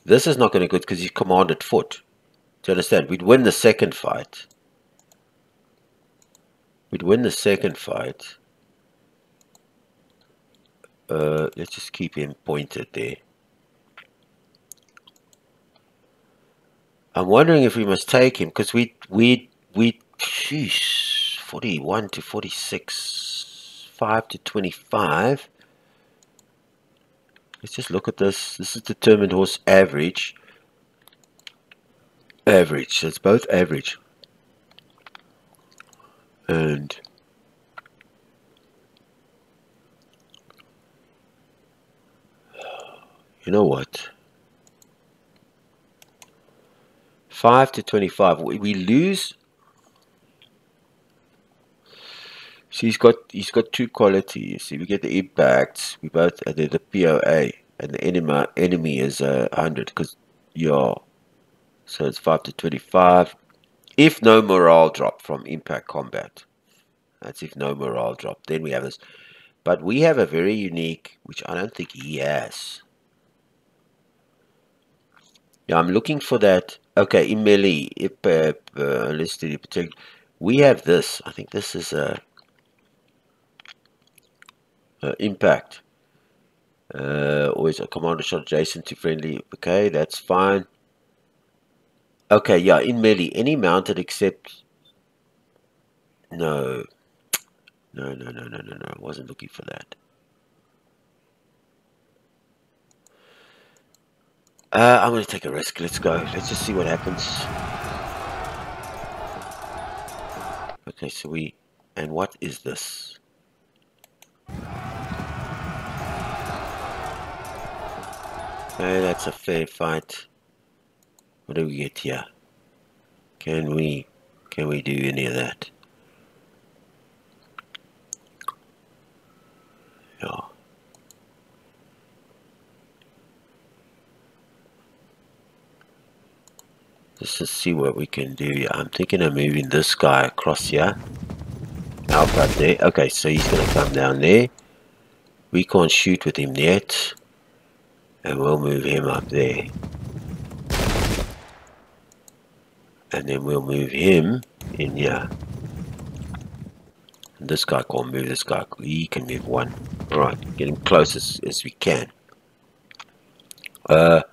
this is not going to good because he's commanded foot. Do you understand? We'd win the second fight. We'd win the second fight uh, let's just keep him pointed there. I'm wondering if we must take him because we we we sheesh, 41 to 46 5 to 25 let's just look at this. This is determined horse average. Average. So it's both average and you know what? 5 to 25. We, lose. See, he's got he's got two qualities. See, we get the impacts. We both uh, the, POA and the enemy enemy is uh, 100 because yeah. So it's 5 to 25. If no morale drop from impact combat. That's if no morale drop. Then we have this. But we have a very unique, which I don't think he has. Yeah, I'm looking for that. Okay, melee, if, uh, uh, let's do protect. We have this. I think this is a, a impact. Uh, always a commander shot adjacent to friendly. Okay, that's fine. Okay, yeah, in melee, any mounted except. No. No, no, no, no, no, no. I wasn't looking for that. Uh, I'm going to take a risk. Let's go. Let's just see what happens. Okay, so we... And what is this? Okay, that's a fair fight. What do we get here? Can we... Can we do any of that? Yeah. Let's just see what we can do. I'm thinking of moving this guy across here. Out there. Okay, so he's going to come down there. We can't shoot with him yet. And we'll move him up there. And then we'll move him in here. And this guy can't move this guy. He can move one. Alright, get him close as, as we can. Uh,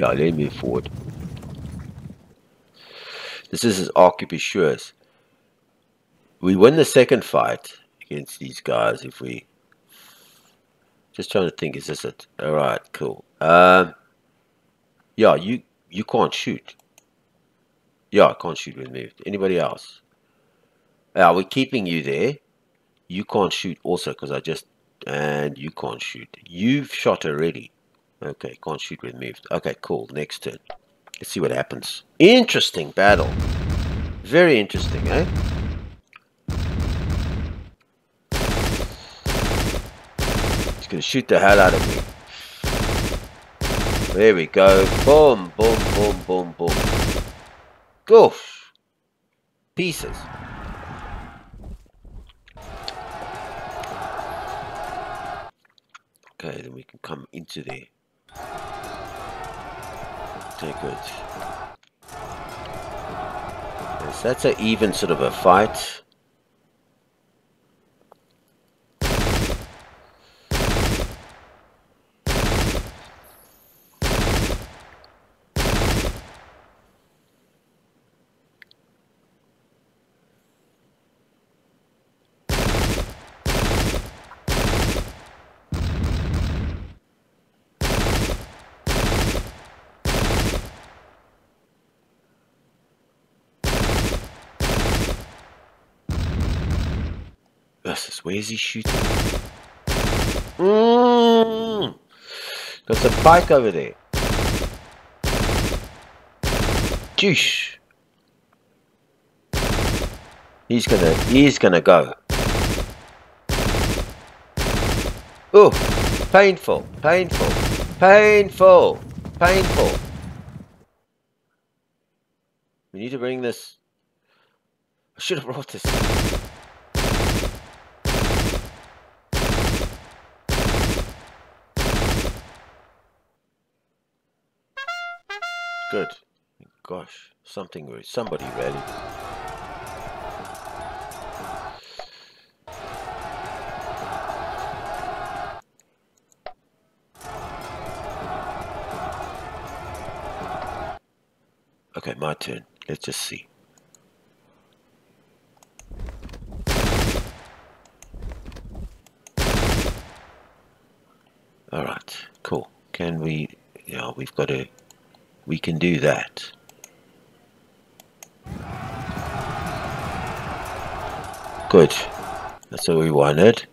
yeah, let me move forward. This is as Archie. We win the second fight against these guys if we... Just trying to think, is this it? Alright, cool. Um, yeah, you you can't shoot. Yeah, I can't shoot with moved. Anybody else? Yeah, we're keeping you there. You can't shoot also because I just... And you can't shoot. You've shot already. Okay, can't shoot with moved. Okay, cool. Next turn. Let's see what happens. Interesting battle. Very interesting, eh? He's gonna shoot the hell out of me. There we go. Boom, boom, boom, boom, boom. Goof. Pieces. Okay, then we can come into there. Okay, good. Yes, that's an even sort of a fight. Versus, where is he shooting? Mm. There's a pike over there. Juice. He's gonna, he's gonna go. Oh, painful, painful, painful, painful. We need to bring this. I should have brought this. Good. Gosh, something, somebody ready. Okay, my turn. Let's just see. Alright, cool. Can we, yeah, we've got to we can do that. Good. That's what we wanted.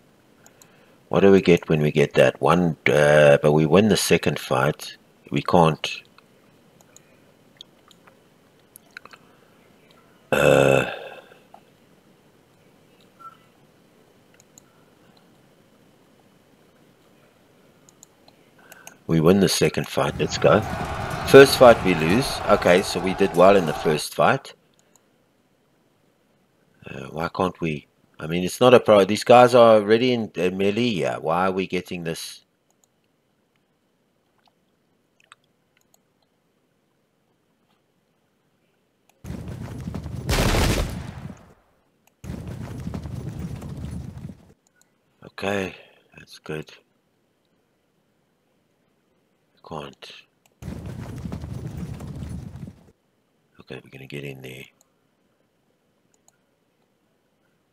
What do we get when we get that? One, uh, but we win the second fight. We can't. Uh, we win the second fight. Let's go. First fight we lose. Okay, so we did well in the first fight. Uh, why can't we? I mean, it's not a pro. These guys are already in melee. Yeah. Why are we getting this? Okay, that's good. Can't. Okay, we're going to get in there.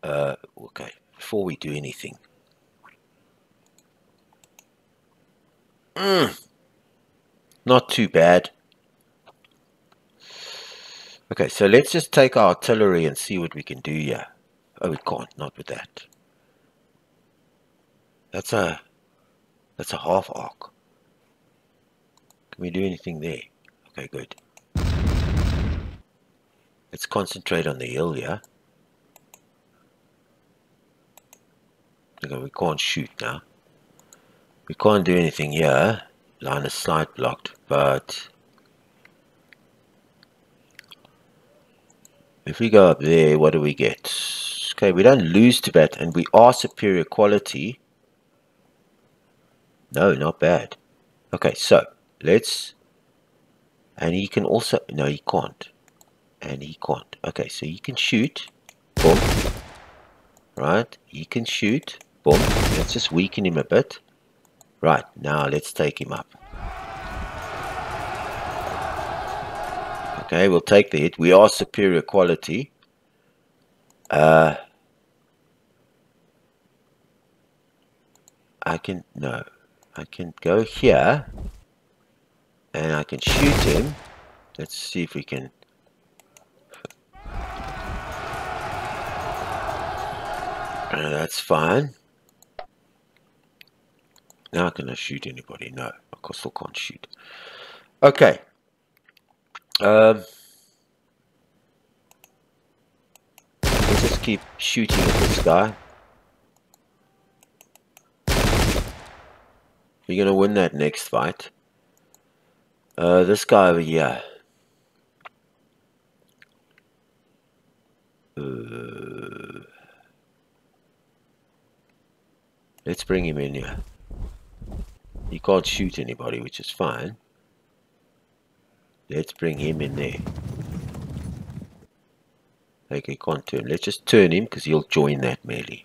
Uh, okay, before we do anything. Mm, not too bad. Okay, so let's just take our artillery and see what we can do here. Oh, we can't, not with that. That's a, that's a half arc. Can we do anything there? Okay, good. Let's concentrate on the hill. Okay, we can't shoot now. We can't do anything here. Line of sight blocked, but if we go up there, what do we get? Okay, we don't lose to that, and we are superior quality. No, not bad. Okay, so let's, and he can also, no, he can't, and he can't. Okay, so he can shoot. Boom. Right, he can shoot. Boom. Let's just weaken him a bit. Right, now let's take him up. Okay, we'll take the hit. We are superior quality. Uh, I can, no, I can go here and I can shoot him. Let's see if we can. Uh, that's fine. Now can I shoot anybody? No, of I can't shoot. Okay. Um, let's just keep shooting at this guy. You're gonna win that next fight. Uh, this guy over here. Uh, let's bring him in here. He can't shoot anybody, which is fine. Let's bring him in there. Okay, can't turn. Let's just turn him because he'll join that melee.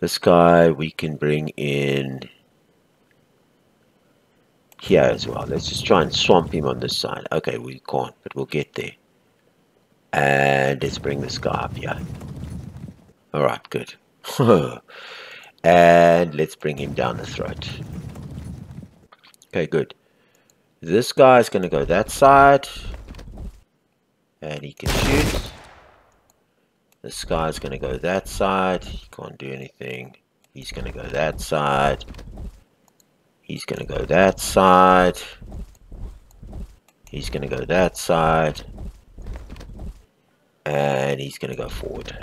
This guy we can bring in here as well. Let's just try and swamp him on this side. Okay, we can't, but we'll get there. And let's bring this guy up here. Alright, good. and let's bring him down the throat. Okay, good. This guy is going to go that side. And he can shoot. This guy's going to go that side. He can't do anything. He's going to go that side. He's going to go that side. He's going to go that side. And he's going to go forward.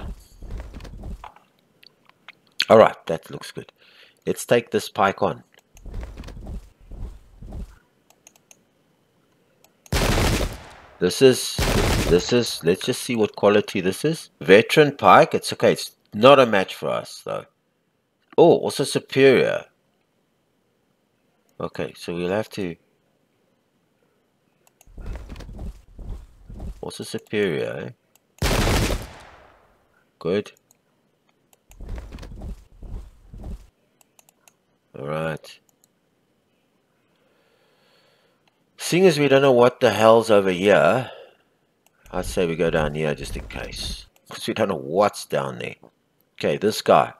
Alright, that looks good. Let's take this pike on. This is, this is, let's just see what quality this is. Veteran pike, it's okay. It's not a match for us though. Oh, also superior. Okay, so we'll have to... Also superior, eh? Good. Alright. Seeing as we don't know what the hell's over here, I'd say we go down here just in case. Because we don't know what's down there. Okay, this guy.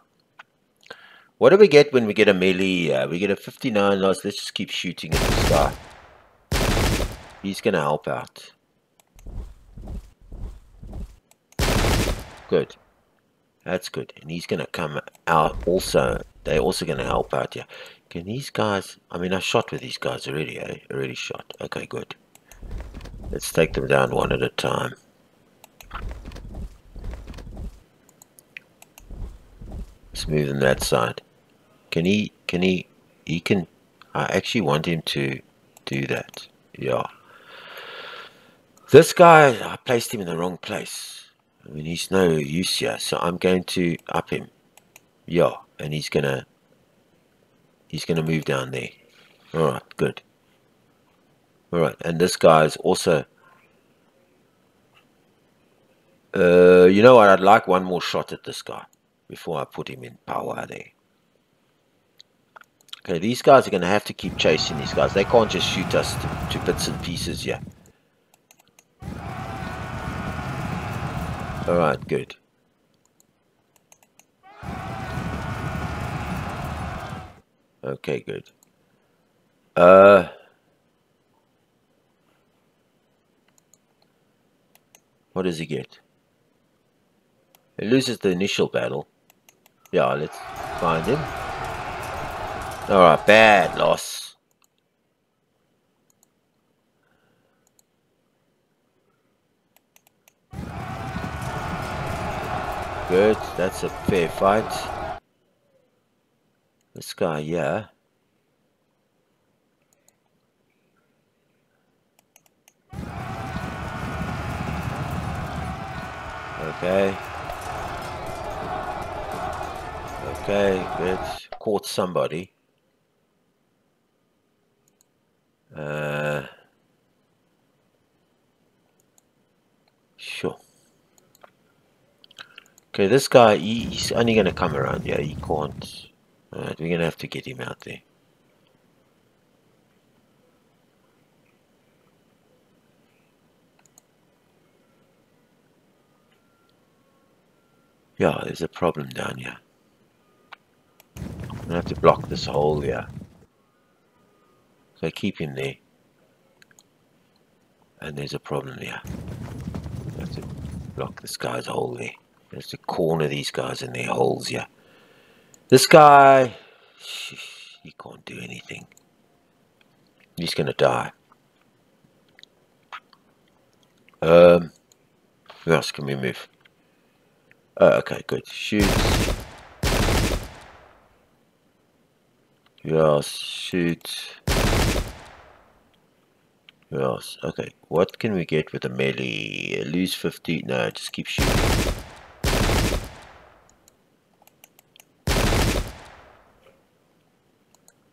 What do we get when we get a melee? Uh, we get a 59 loss. Let's just keep shooting at this guy. He's going to help out. Good. That's good. And he's going to come out also. They're also going to help out here. Can these guys... I mean, I shot with these guys already, eh? Already shot. Okay, good. Let's take them down one at a time. Them that side. Can he, can he, he can, I actually want him to do that. Yeah. This guy, I placed him in the wrong place. I mean, he's no use here, so I'm going to up him. Yeah, and he's gonna, he's gonna move down there. Alright, good. Alright, and this guy's also, uh, you know what, I'd like one more shot at this guy before I put him in power there. Okay, these guys are to have to keep chasing these guys. They can't just shoot us to, to bits and pieces yeah. Alright, good. Okay, good. Uh... What does he get? He loses the initial battle. Yeah, let's find him. Alright, bad loss. Good, that's a fair fight. This guy, yeah. Okay. Okay, good. Caught somebody. Uh, sure. Okay, this guy, he, he's only going to come around. Yeah, he can't. Alright, we're going to have to get him out there. Yeah, there's a problem down here. I'm gonna have to block this hole here. So keep him there. And there's a problem here. I have to block this guy's hole there. I have to corner these guys in their holes here. This guy, he can't do anything. He's gonna die. Um, who else can we move? Uh, okay, good. Shoot. Yes, shoot. Who else? okay. What can we get with a melee? Lose 50. No, just keep shooting.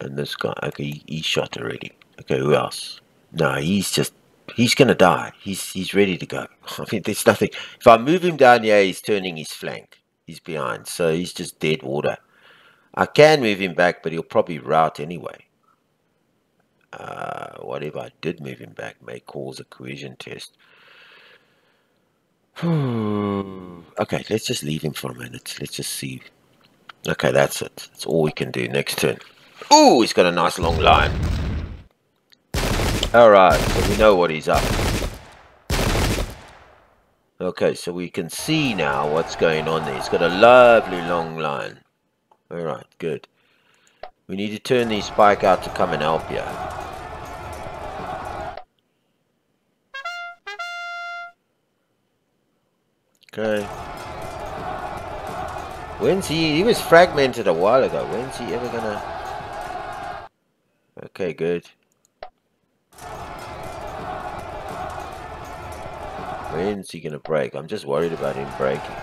And this guy, okay, he, he shot already. Okay, who else? No, he's just he's gonna die. He's he's ready to go. I mean, there's nothing. If I move him down here, he's turning his flank. He's behind, so he's just dead water. I can move him back, but he'll probably rout anyway. Uh, what if I did move him back? May cause a cohesion test. okay, let's just leave him for a minute. Let's just see. Okay, that's it. That's all we can do next turn. Oh, he's got a nice long line. Alright, so we know what he's up. Okay, so we can see now what's going on there. He's got a lovely long line. Alright, good. We need to turn the spike out to come and help you. Okay. When's he? He was fragmented a while ago. When's he ever gonna... Okay, good. When's he to break? I'm just worried about him breaking.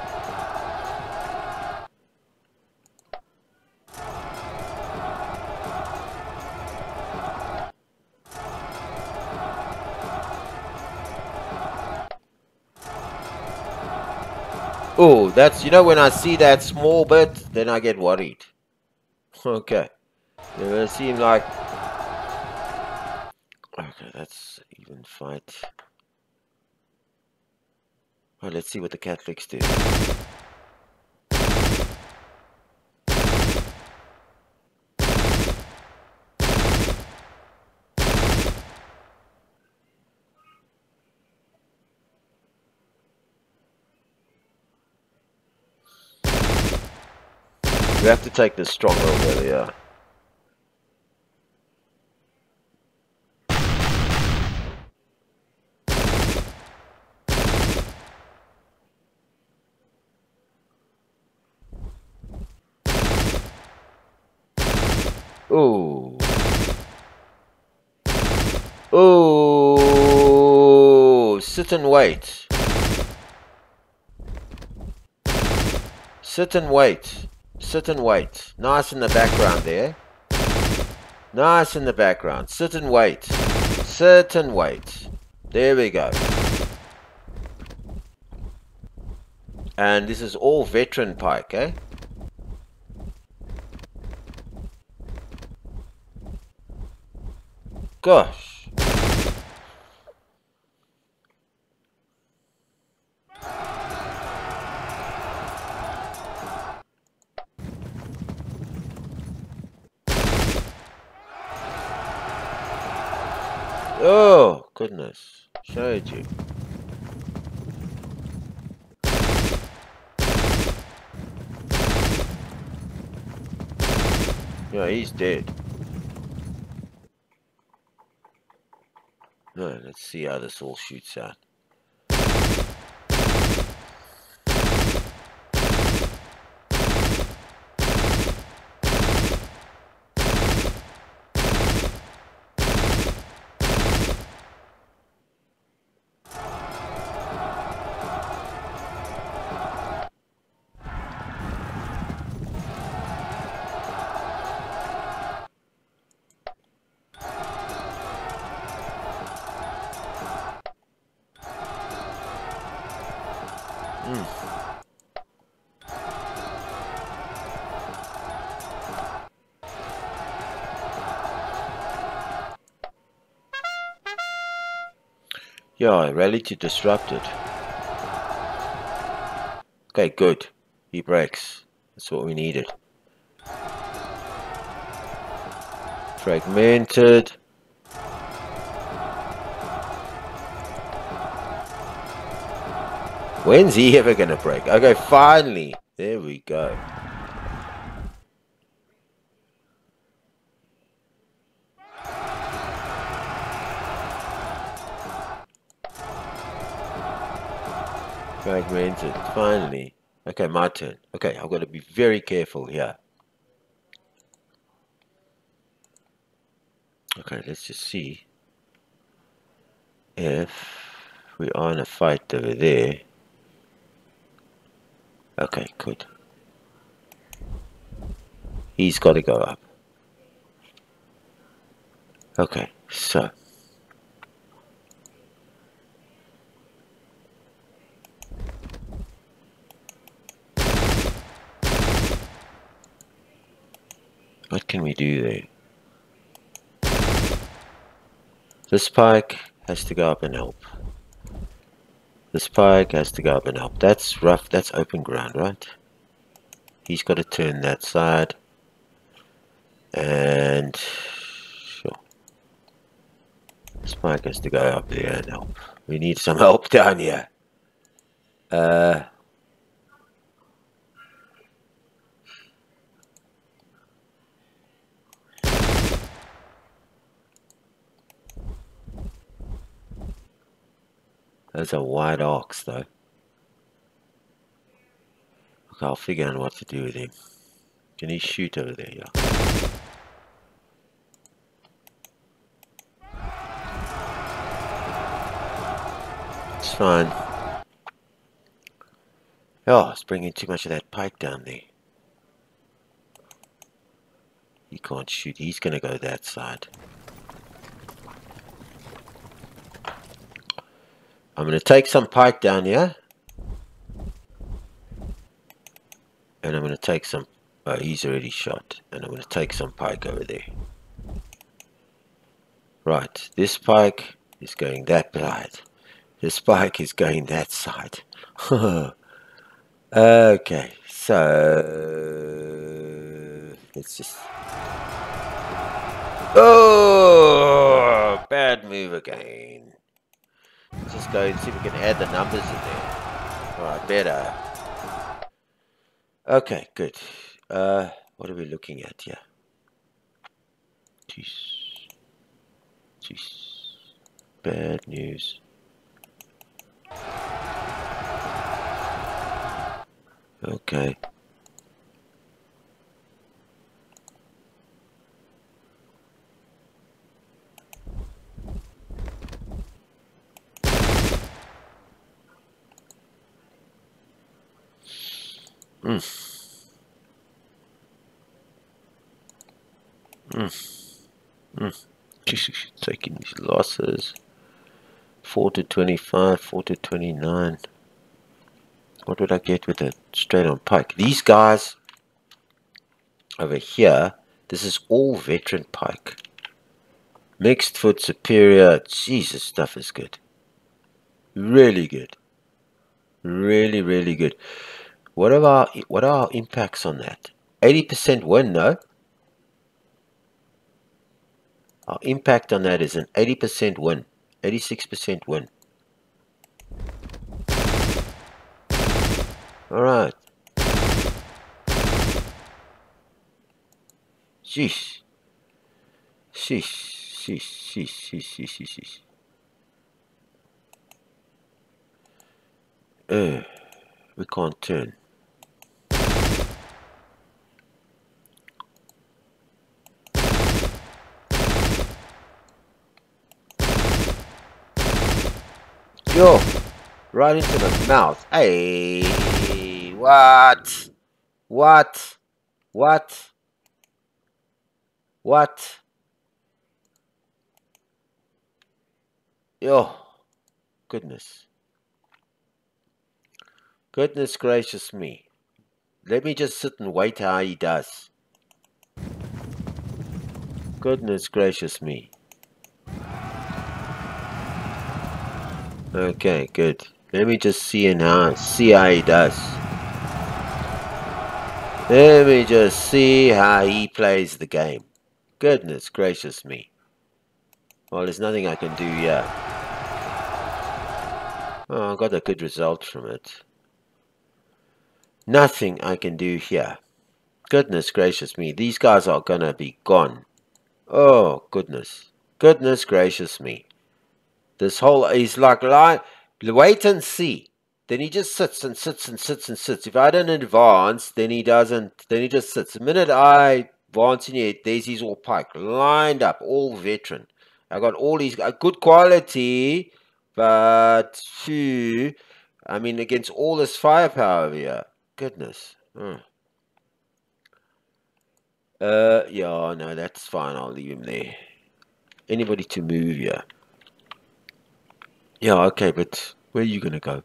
Oh, that's, you know, when I see that small bit, then I get worried. Okay. It will seem like... Okay, that's even fight. Well, let's see what the Catholics do. We have to take this stronghold where they are. Oh. Oh. Sit and wait. Sit and wait. Sit and wait. Nice in the background there. Nice in the background. Sit and wait. Sit and wait. There we go. And this is all veteran pike, eh? Gosh. Oh, goodness. Showed you. Yeah, he's dead. No, let's see how this all shoots out. Yeah, reality disrupted. Okay, good. He breaks. That's what we needed. Fragmented. When's he ever gonna break? Okay, finally. There we go. Fragmented. Finally. Okay, my turn. Okay, I've got to be very careful here. Okay, let's just see if we are in a fight over there. Okay, good. He's got to go up. Okay, so What can we do there? This pike has to go up and help. This pike has to go up and help. That's rough. That's open ground, right? He's got to turn that side. And... Sure. This pike has to go up there and help. We need some help down here. Uh... Those are white ox, though. Okay, I'll figure out what to do with him. Can he shoot over there? Yeah. It's fine. Oh, it's bringing too much of that pike down there. He can't shoot. He's going to go that side. I'm going to take some pike down here. And I'm going to take some... Oh, he's already shot. And I'm going to take some pike over there. Right, this pike is going that side. This pike is going that side. okay, so... Let's just... Oh! Bad move again. Let's just go and see if we can add the numbers in there. Alright, better. Okay, good. Uh, what are we looking at here? Jeez. Jeez. Bad news. Okay. Mm. Mm. Mm. Taking these losses. 4 to 25, 4 to 29. What would I get with it? Straight on pike. These guys over here, this is all veteran pike. Mixed foot superior. Jesus, stuff is good. Really good. Really, really good. What are our, what are our impacts on that? 80% win, no? Our impact on that is an 80% win. 86% win. Alright. Sheesh. Sheesh. Sheesh. Sheesh. Sheesh. Sheesh. Sheesh. Uh, we can't turn. Yo, right into the mouth. Hey, what? What? What? What? Yo, goodness. Goodness gracious me. Let me just sit and wait how he does. Goodness gracious me. Okay, good. Let me just see and how see how he does. Let me just see how he plays the game. Goodness gracious me. Well, there's nothing I can do here. Oh, I got a good result from it. Nothing I can do here. Goodness gracious me. These guys are gonna be gone. Oh, goodness. Goodness gracious me. This whole, he's like, lie, wait and see. Then he just sits and sits and sits and sits. If I don't advance, then he doesn't, then he just sits. The minute I advance in it, there's his all pike, lined up, all veteran. I got all these, good quality, but, phew, I mean, against all this firepower here. Goodness. Hmm. Uh, yeah, no, that's fine. I'll leave him there. Anybody to move here? Yeah, okay, but where are you going to go?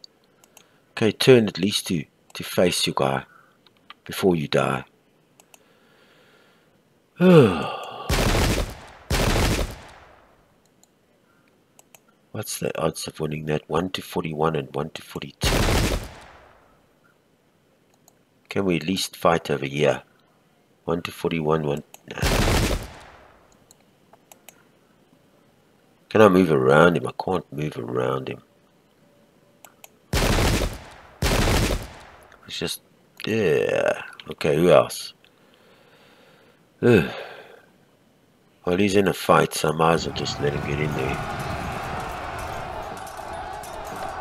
Okay, turn at least to, to face your guy before you die. What's the odds of winning that? 1 to 41 and 1 to 42. Can we at least fight over here? 1 to 41, 1... Nah. Can I move around him? I can't move around him. It's just... Yeah. Okay, who else? Well, he's in a fight, so I might as well just let him get in there.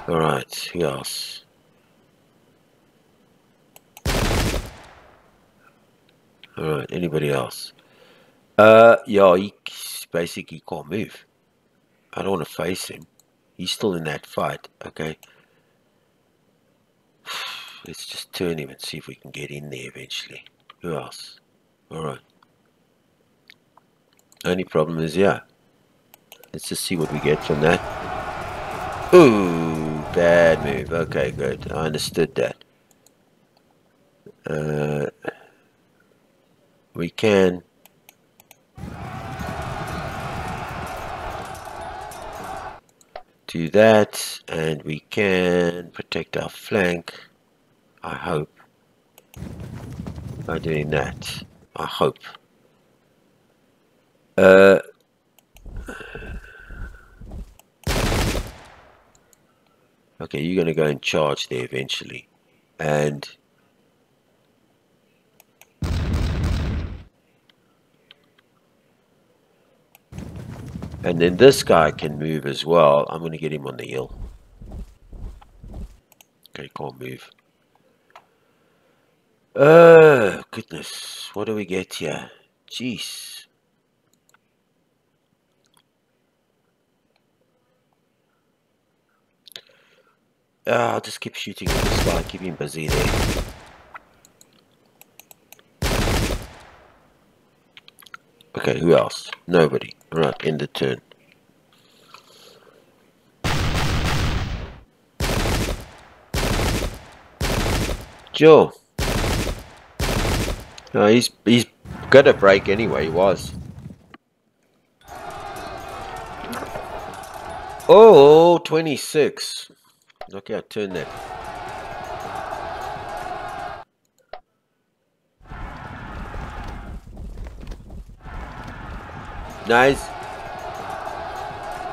Alright, who else? Alright, anybody else? Uh, yeah, he basically can't move. I don't want to face him. He's still in that fight, okay? Let's just turn him and see if we can get in there eventually. Who else? Alright. Only problem is, yeah. Let's just see what we get from that. Ooh, bad move. Okay, good. I understood that. Uh, we can do that and we can protect our flank I hope. By doing that I hope. Uh, okay you're gonna go and charge there eventually and And then this guy can move as well. I'm going to get him on the hill. Okay, can't move. Oh, goodness. What do we get here? Jeez. Uh, I'll just keep shooting at this guy, keep him busy there. Okay, who else? Nobody. Right, end the turn. Joe. No, he's he's got a break anyway, he was. Oh, 26. Okay, I turn that. Nice.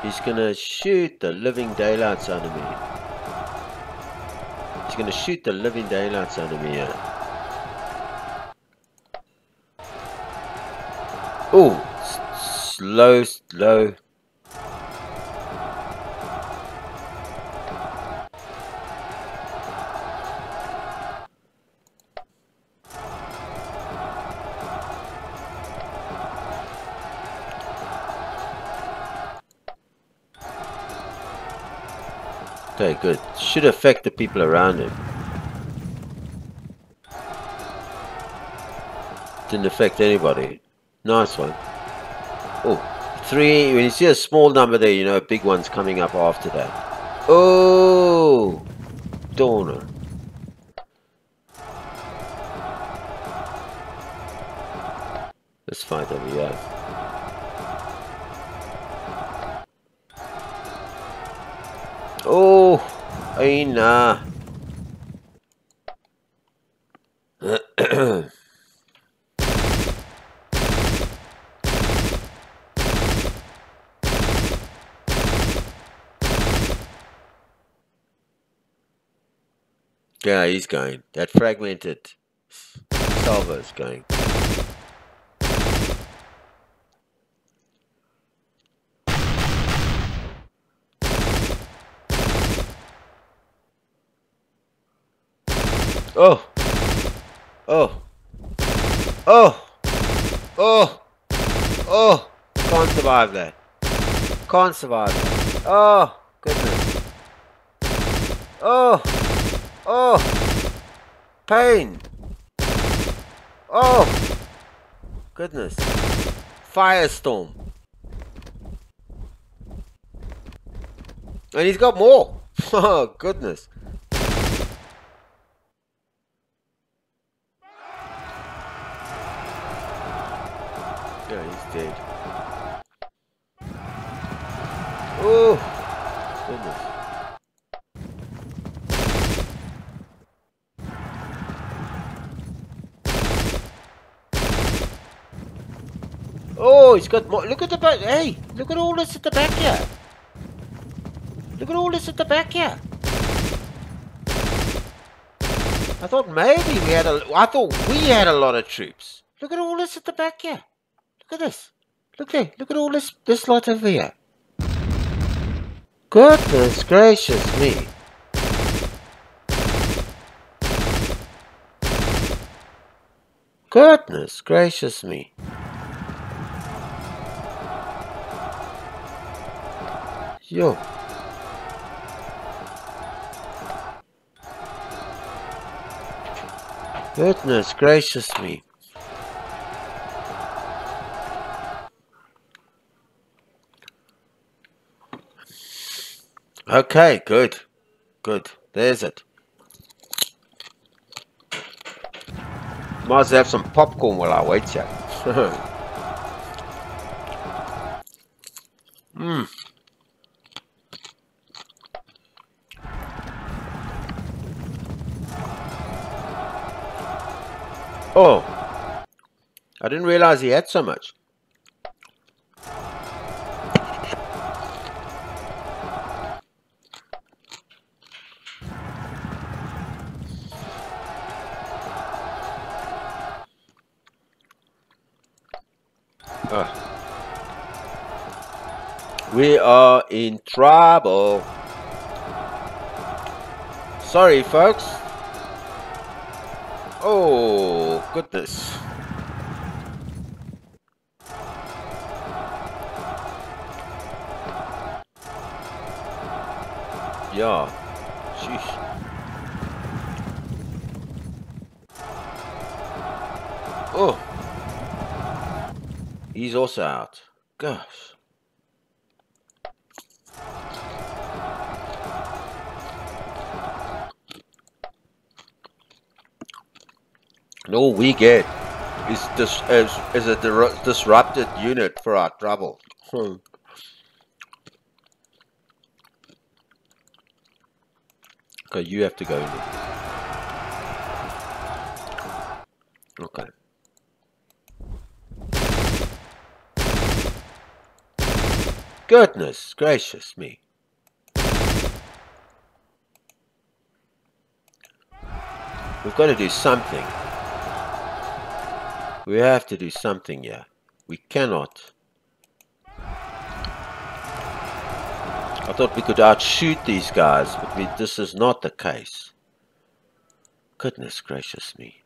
He's gonna shoot the living daylights out of me. He's gonna shoot the living daylights out of me, yeah. Oh, slow, slow. Okay, good. Should affect the people around him. Didn't affect anybody. Nice one. Oh, three. When you see a small number there, you know a big one's coming up after that. Oh, donor. Let's fight over here. yeah, he's going. That fragmented salvo is going. Oh. Oh. Oh. Oh. Oh. Can't survive that. Can't survive that. Oh. Goodness. Oh. Oh. Pain. Oh. Goodness. Firestorm. And he's got more. Oh, goodness. Oh, goodness. Oh, he's got more. Look at the back. Hey, look at all this at the back here. Look at all this at the back here. I thought maybe we had a. I thought we had a lot of troops. Look at all this at the back here. Look at this. Look there. Look at all this this lot over here. Goodness gracious me. Goodness gracious me. Yo. Goodness gracious me. Okay, good. Good. There's it. Might as well have some popcorn while I wait here. Mmm. Oh. I didn't realize he had so much. We are in trouble. Sorry, folks. Oh, goodness. Yeah. Sheesh. Oh. He's also out. Gosh. We get is this is, is a disrupted unit for our trouble. Hmm. Okay, you have to go in. Okay. Goodness gracious me. We've got to do something. We have to do something, yeah. We cannot. I thought we could outshoot these guys, but we, this is not the case. Goodness gracious me.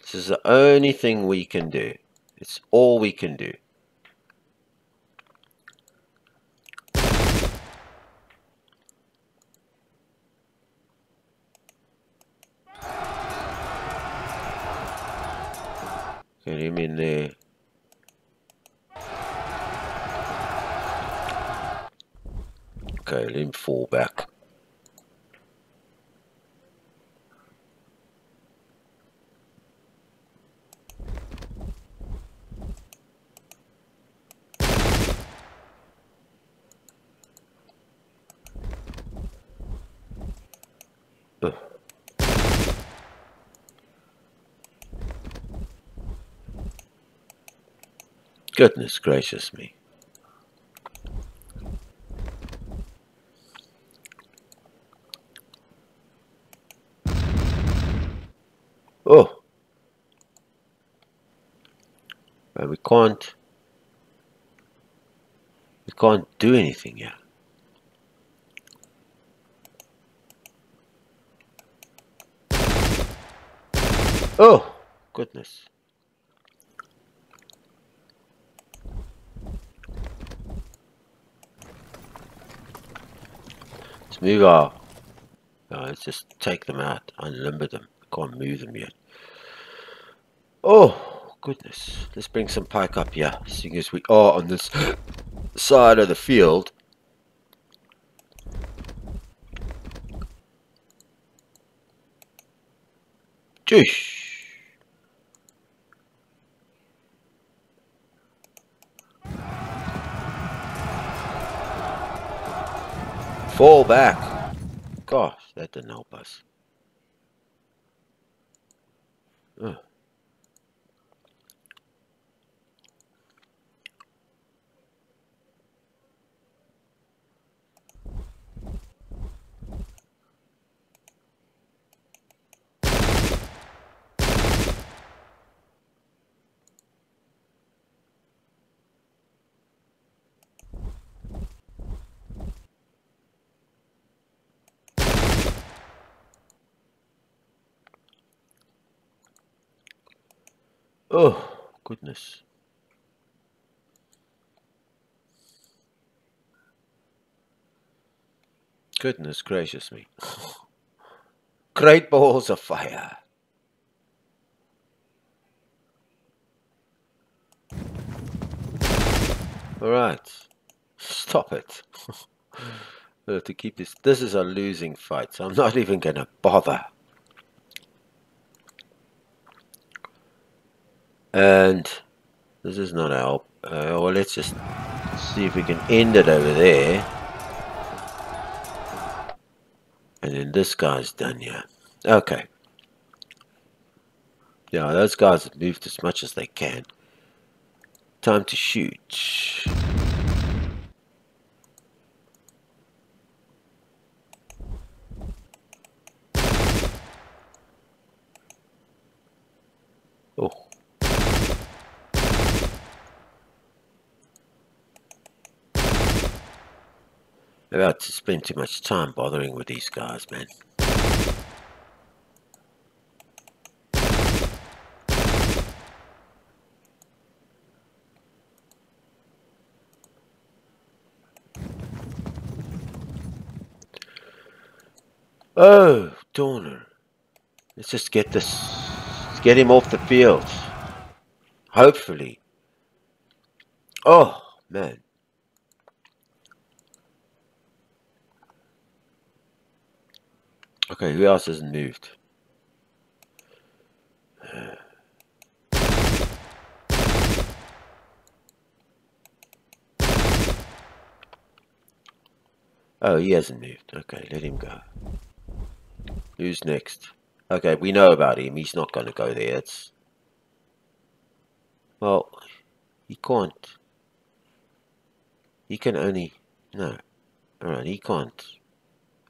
This is the only thing we can do. It's all we can do. Get him in there. Okay, let him fall back. Goodness gracious me. Oh. But we can't we can't do anything yet. Oh goodness. Let's move our... No, let's just take them out, unlimber them. Can't move them yet. Oh, goodness. Let's bring some pike up here, seeing as we are on this side of the field. Jeez. Fall back. Gosh, that didn't help us. Ugh. Oh, goodness. Goodness gracious me. Great balls of fire. Alright. Stop it. Hmm. to keep this. This is a losing fight, so I'm not even going to bother. And this is not help. Uh, well, let's just see if we can end it over there. And then this guy's done, yeah. Okay. Yeah, those guys have moved as much as they can. Time to shoot. About to spend too much time bothering with these guys, man. Oh, Dorner. Let's just get this, let's get him off the field. Hopefully. Oh, man. Okay, who else hasn't moved? Oh, he hasn't moved. Okay, let him go. Who's next? Okay, we know about him. He's not going to go there. It's... Well, he can't. He can only... No. Alright, he can't.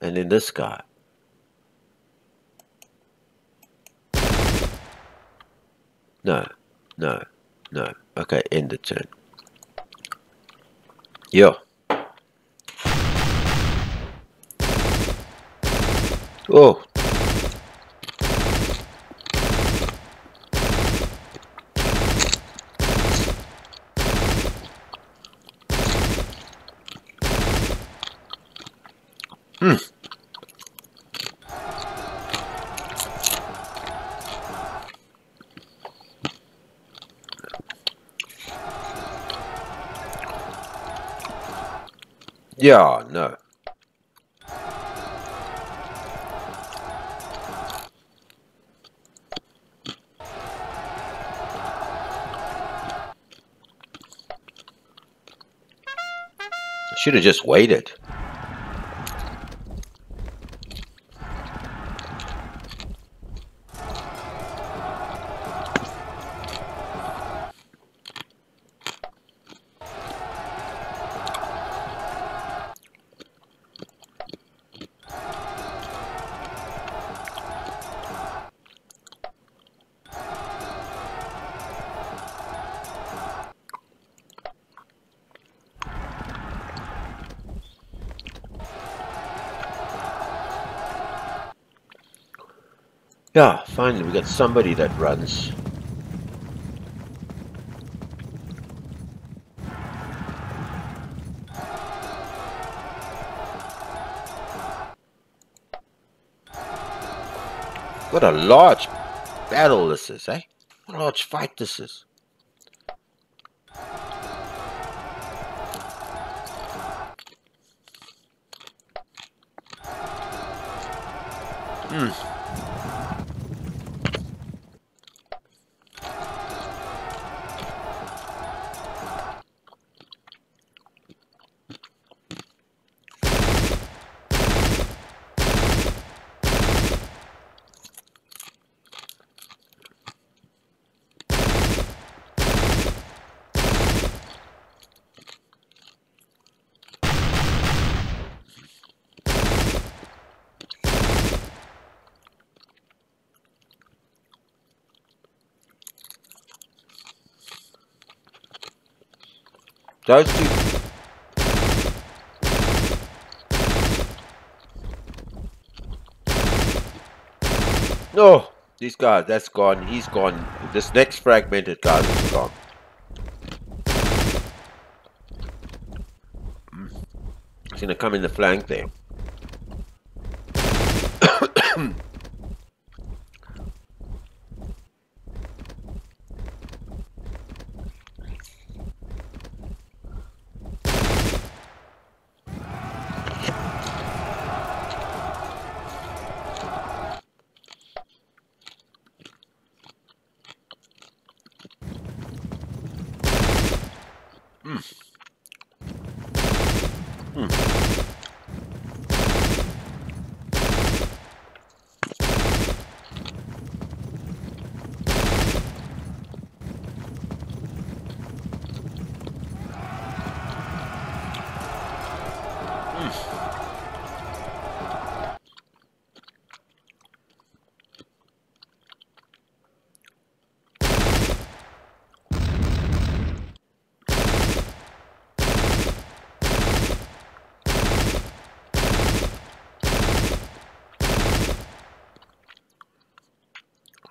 And then this guy. No, no, no. Okay, end the turn. Yeah. Oh. Yeah, no. Should have just waited. Yeah, finally we got somebody that runs. What a large battle this is, eh? What a large fight this is. Hmm. Those two. No, this guy, that's gone. He's gone. This next fragmented guy is gone. Hmm. He's gonna come in the flank there.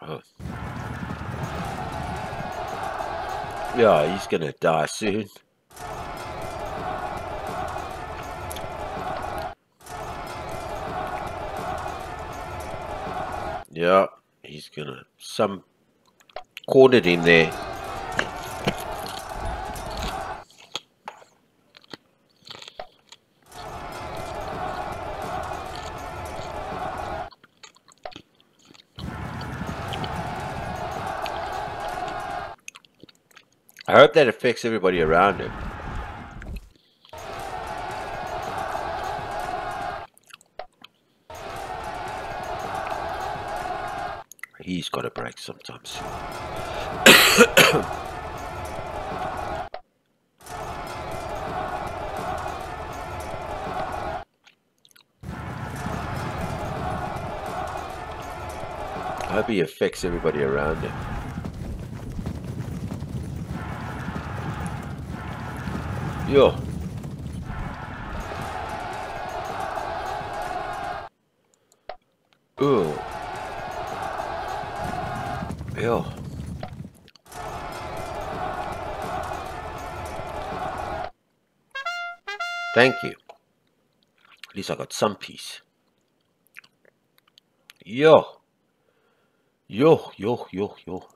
Oh. Gonna die soon. Yeah, he's gonna some cornered him there. I hope that affects everybody around him. He's got a break sometimes. I hope he affects everybody around him. Yo. Ooh. Yo. Thank you. At least I got some peace. Yo. Yo, yo, yo, yo.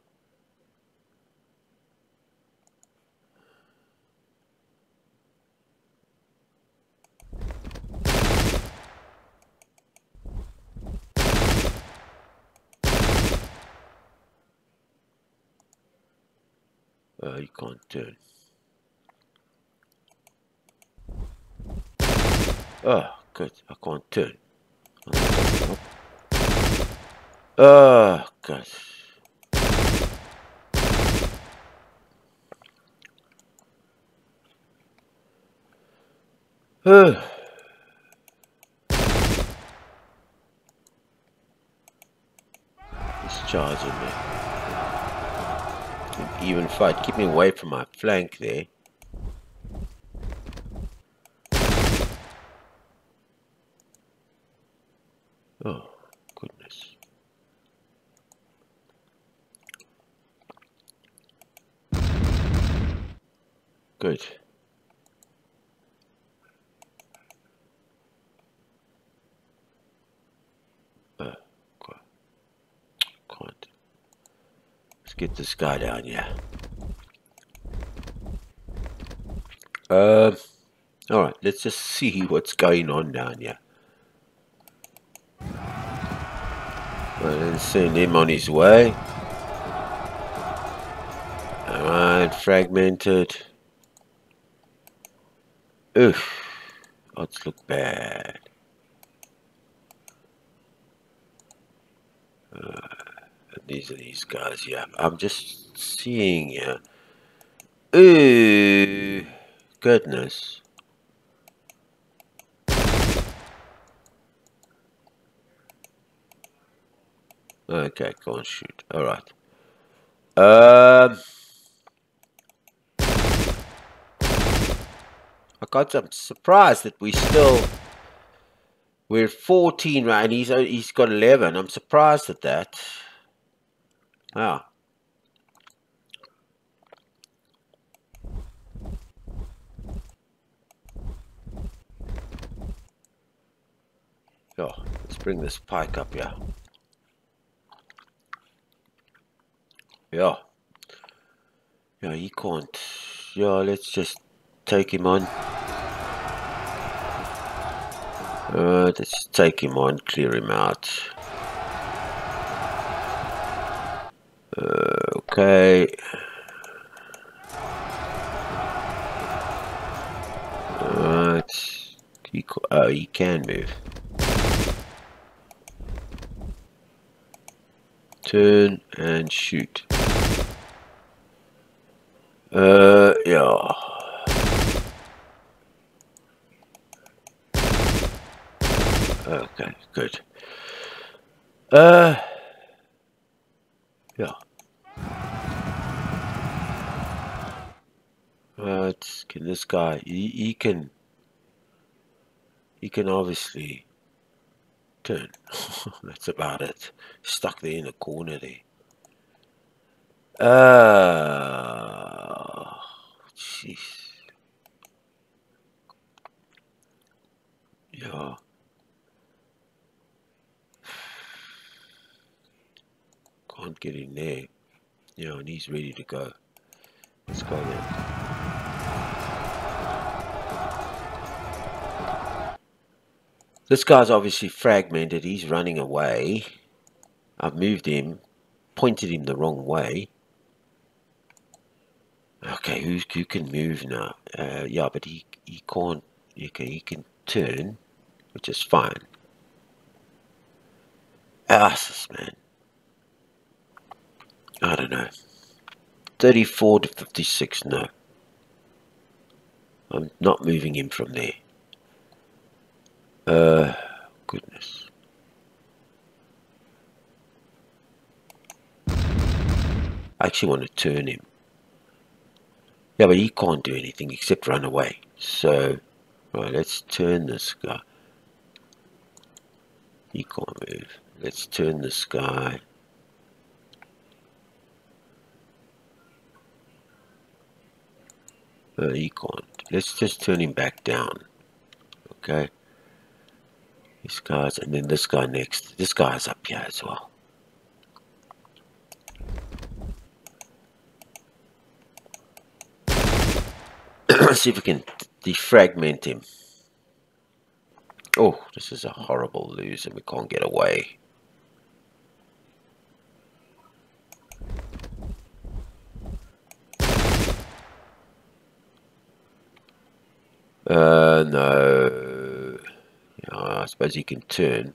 I. Oh, God. Uh. He's charging me. Even fight. Keep me away from my flank there. Oh, goodness. Good. Uh, can't. Let's get this guy down here. Um, all right, let's just see what's going on down here. Well, then send him on his way. Alright, fragmented. Oof. Odds look bad. Uh, these are these guys, yeah. I'm just seeing, yeah. Ooh, goodness. Okay, go and shoot. All right. Um, I got. I'm surprised that we still we're 14 right, and he's he's got 11. I'm surprised at that. Wow. Oh, let's bring this pike up here. Yeah. Yeah, he can't. Yeah, let's just take him on. Uh, let's take him on, clear him out. Okay. Alright. Oh, he can move. Turn and shoot. Uh, yeah. Okay, good. Uh, yeah. Right, can this guy, he, he can, he can obviously turn. That's about it. Stuck there in a the corner there. Uh, jeez. Yeah. Can't get in there. Yeah, and he's ready to go. Let's go then. This guy's obviously fragmented. He's running away. I've moved him, pointed him the wrong way. Okay, who, who can move now? Uh, yeah, but he, he can't. Okay, he can turn, which is fine. Asses, man. I don't know. 34 to 56, no. I'm not moving him from there. Uh, goodness. I actually want to turn him. Yeah, but he can't do anything except run away. So, right, let's turn this guy. He can't move. Let's turn this guy. Uh, he can't. Let's just turn him back down. Okay. These guys, and then this guy next. This guy's up here as well. Let's see if we can defragment him. Oh, this is a horrible lose and we can't get away. Uh, no. Yeah, I suppose he can turn.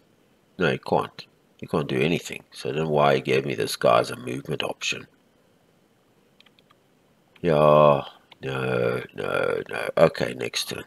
No, he can't. He can't do anything. So then why he gave me this guy as a movement option. Yeah, no, no, no. Okay, next turn.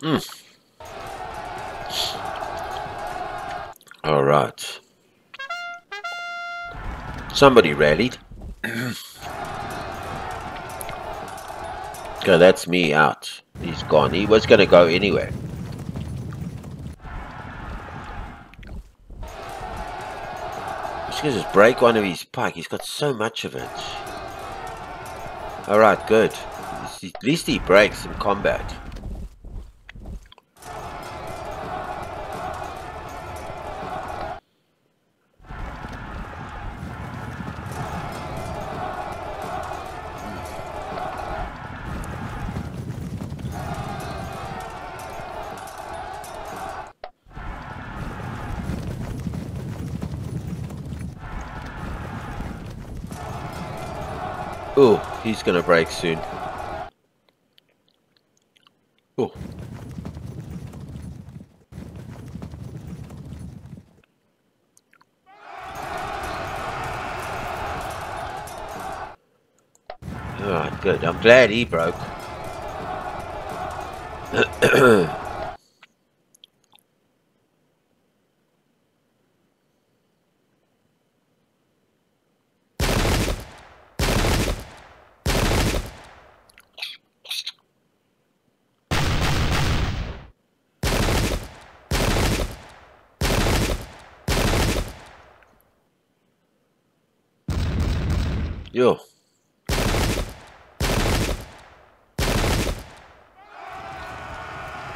Mm. All right. Somebody rallied. okay, that's me out. He's gone. He was going to go anyway. He's going to just break one of his pike. He's got so much of it. Alright, good. At least he breaks in combat. He's gonna break soon. Oh. Alright, good. I'm glad he broke. Yo.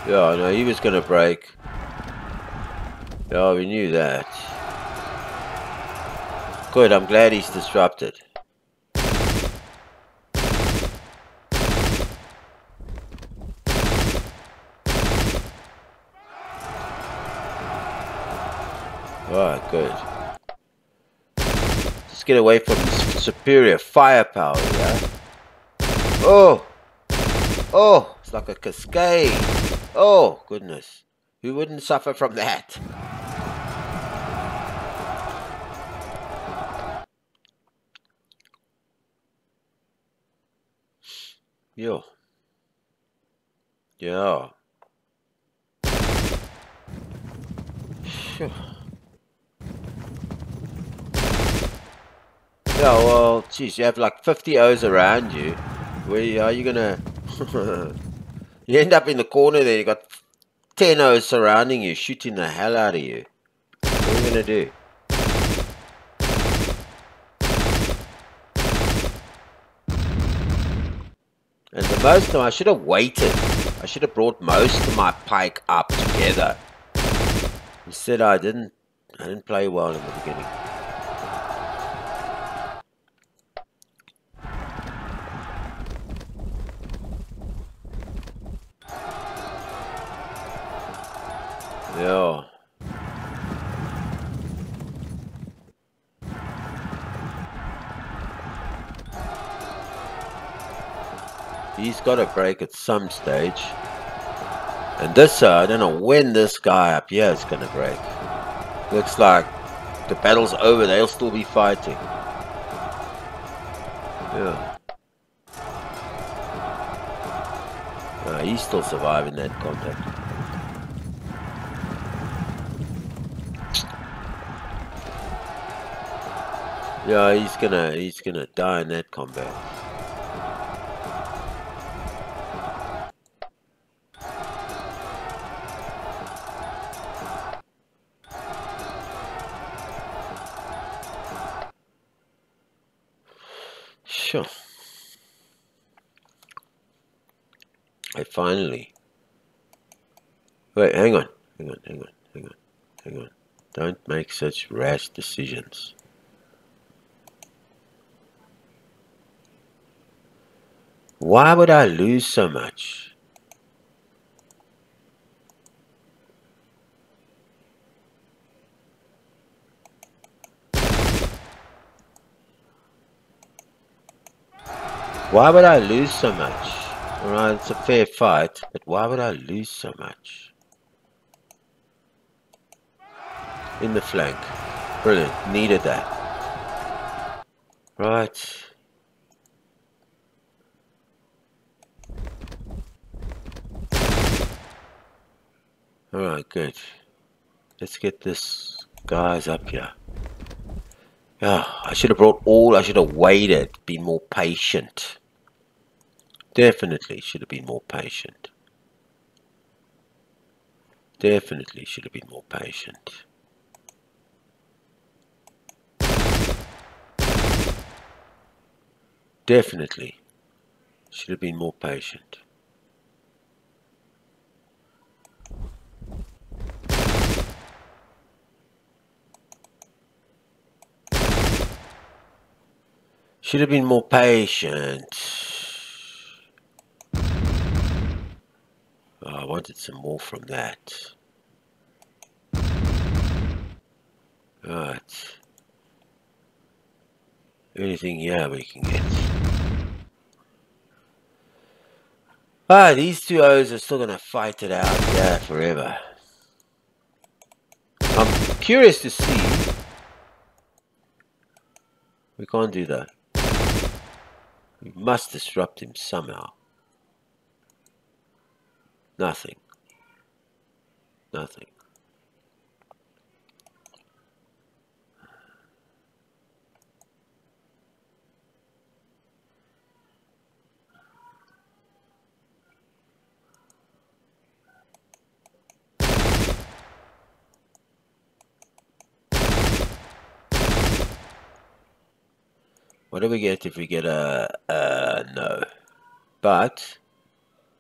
Yeah, no, he was going to break. Yeah, we knew that. Good, I'm glad he's disrupted. Alright, good. Just get away from superior firepower, yeah? Oh! Oh! It's like a cascade. Oh, goodness. Who wouldn't suffer from that? Yo. Yeah. Yeah, well, geez, you have like 50 O's around you. Where are you gonna... you end up in the corner there, you got 10 O's surrounding you, shooting the hell out of you. What are you gonna do? And the most I should have waited. I should have brought most of my pike up together. Instead, I didn't. I didn't play well in the beginning. Ja. He's got a break at some stage. And this, uh, I don't know when this guy up here is going to break. Looks like the battle's over. They'll still be fighting. Yeah. Uh, he's still surviving that contact. Yeah, he's gonna he's gonna die in that combat. Sure. I finally. Wait, hang on, hang on, hang on, hang on, hang on. Don't make such rash decisions. Why would I lose so much? Why would I lose so much? Alright, it's a fair fight, but why would I lose so much? In the flank. Brilliant. Needed that. Right. Alright, good. Let's get this guys up here. Yeah, I should have brought all, I should have waited, been more patient. Definitely should have been more patient. Definitely should have been more patient. Definitely should have been more patient. Should have been more patient. Oh, I wanted some more from that. Right. Anything here we can get. Ah, these two O's are still going to fight it out, yeah, forever. I'm curious to see. We can't do that. We must disrupt him somehow. Nothing. Nothing. What do we get if we get a, a no? But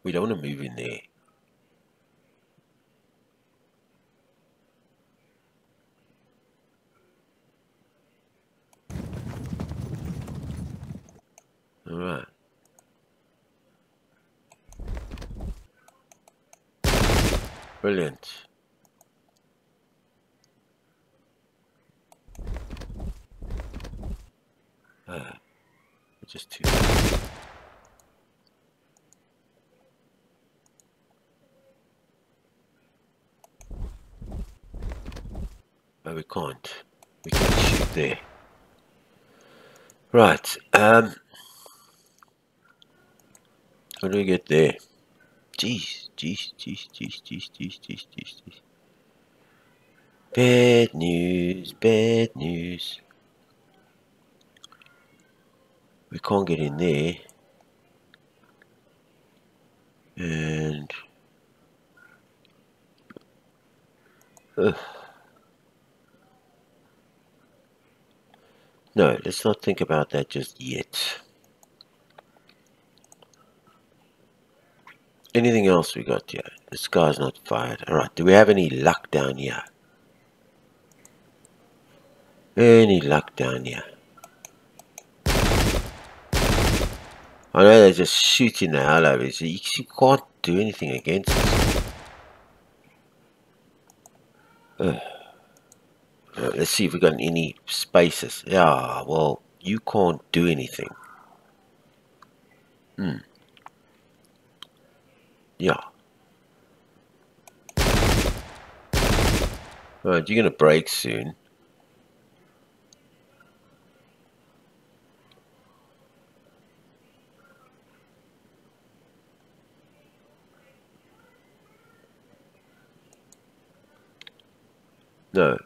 we don't want to move in there. All right. Brilliant. Uh, just two. But we can't. We can't shoot there. Right. Um. How do we get there? Jeez, jeez, jeez, jeez, jeez, jeez, jeez, jeez, jeez. Bad news, bad news. We can't get in there and no let's not think about that just yet. Anything else we got here? This guy's not fired alright do we have any luck down here? Any luck down here I know they're just shooting the hell out of it, so you, you can't do anything against it. Let's see if we've got any spaces. Yeah, well, you can't do anything. Hmm. Yeah. Alright, you're gonna break soon. No.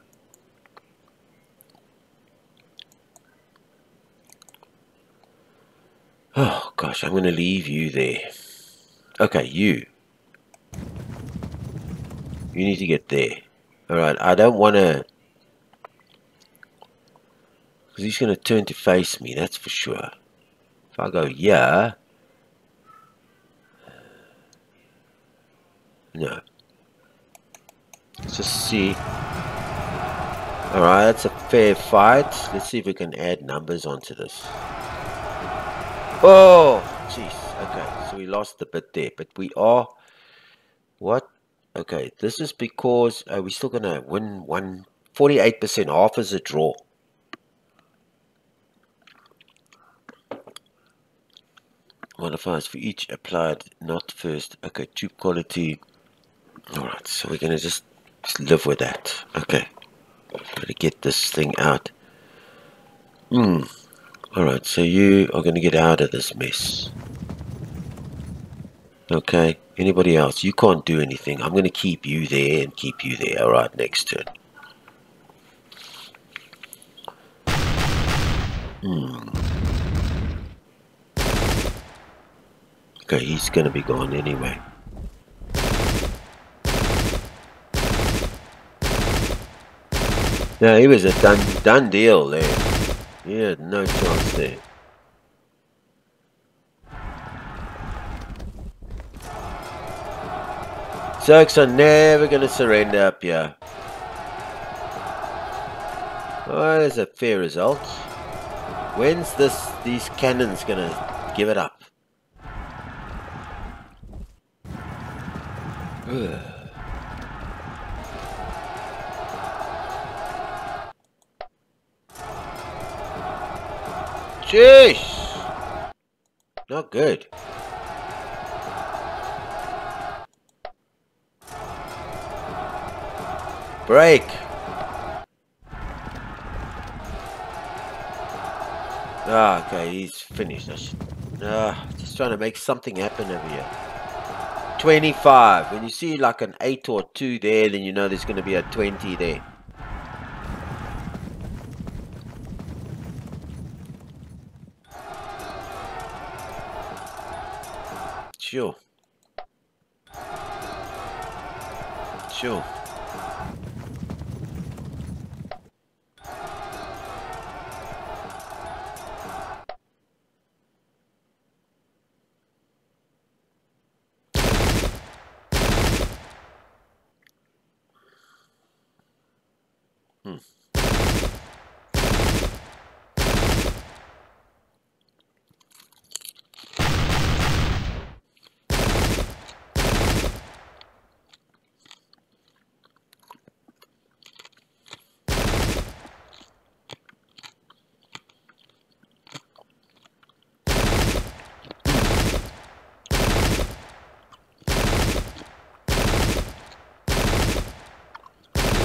Oh gosh, I'm gonna leave you there. Okay, you. You need to get there. Alright, I don't wanna because he's gonna turn to face me, that's for sure. If I go yeah No. Let's just see. Alright, that's a fair fight. Let's see if we can add numbers onto this. Oh, jeez. Okay, so we lost a bit there, but we are... What? Okay, this is because uh, we're still going to win one... 48%, half is a draw. Modifiers for each applied, not first. Okay, tube quality. Alright, so we're going to just live with that. Okay. Gotta get this thing out. Hmm. Alright, so you are gonna get out of this mess. Okay. Anybody else? You can't do anything. I'm gonna keep you there and keep you there. Alright, next turn. Hmm. Okay, he's gonna be gone anyway. Yeah, he was a done done deal there. He had no chance there. Zergs are never gonna surrender up here. Well, that's a fair result. When's this these cannons gonna give it up? Ugh. Jeez! Not good. Break! Ah, okay, he's finished. us. Ah, just trying to make something happen over here. 25. When you see like an 8 or 2 there, then you know there's going to be a 20 there. Sure. Sure.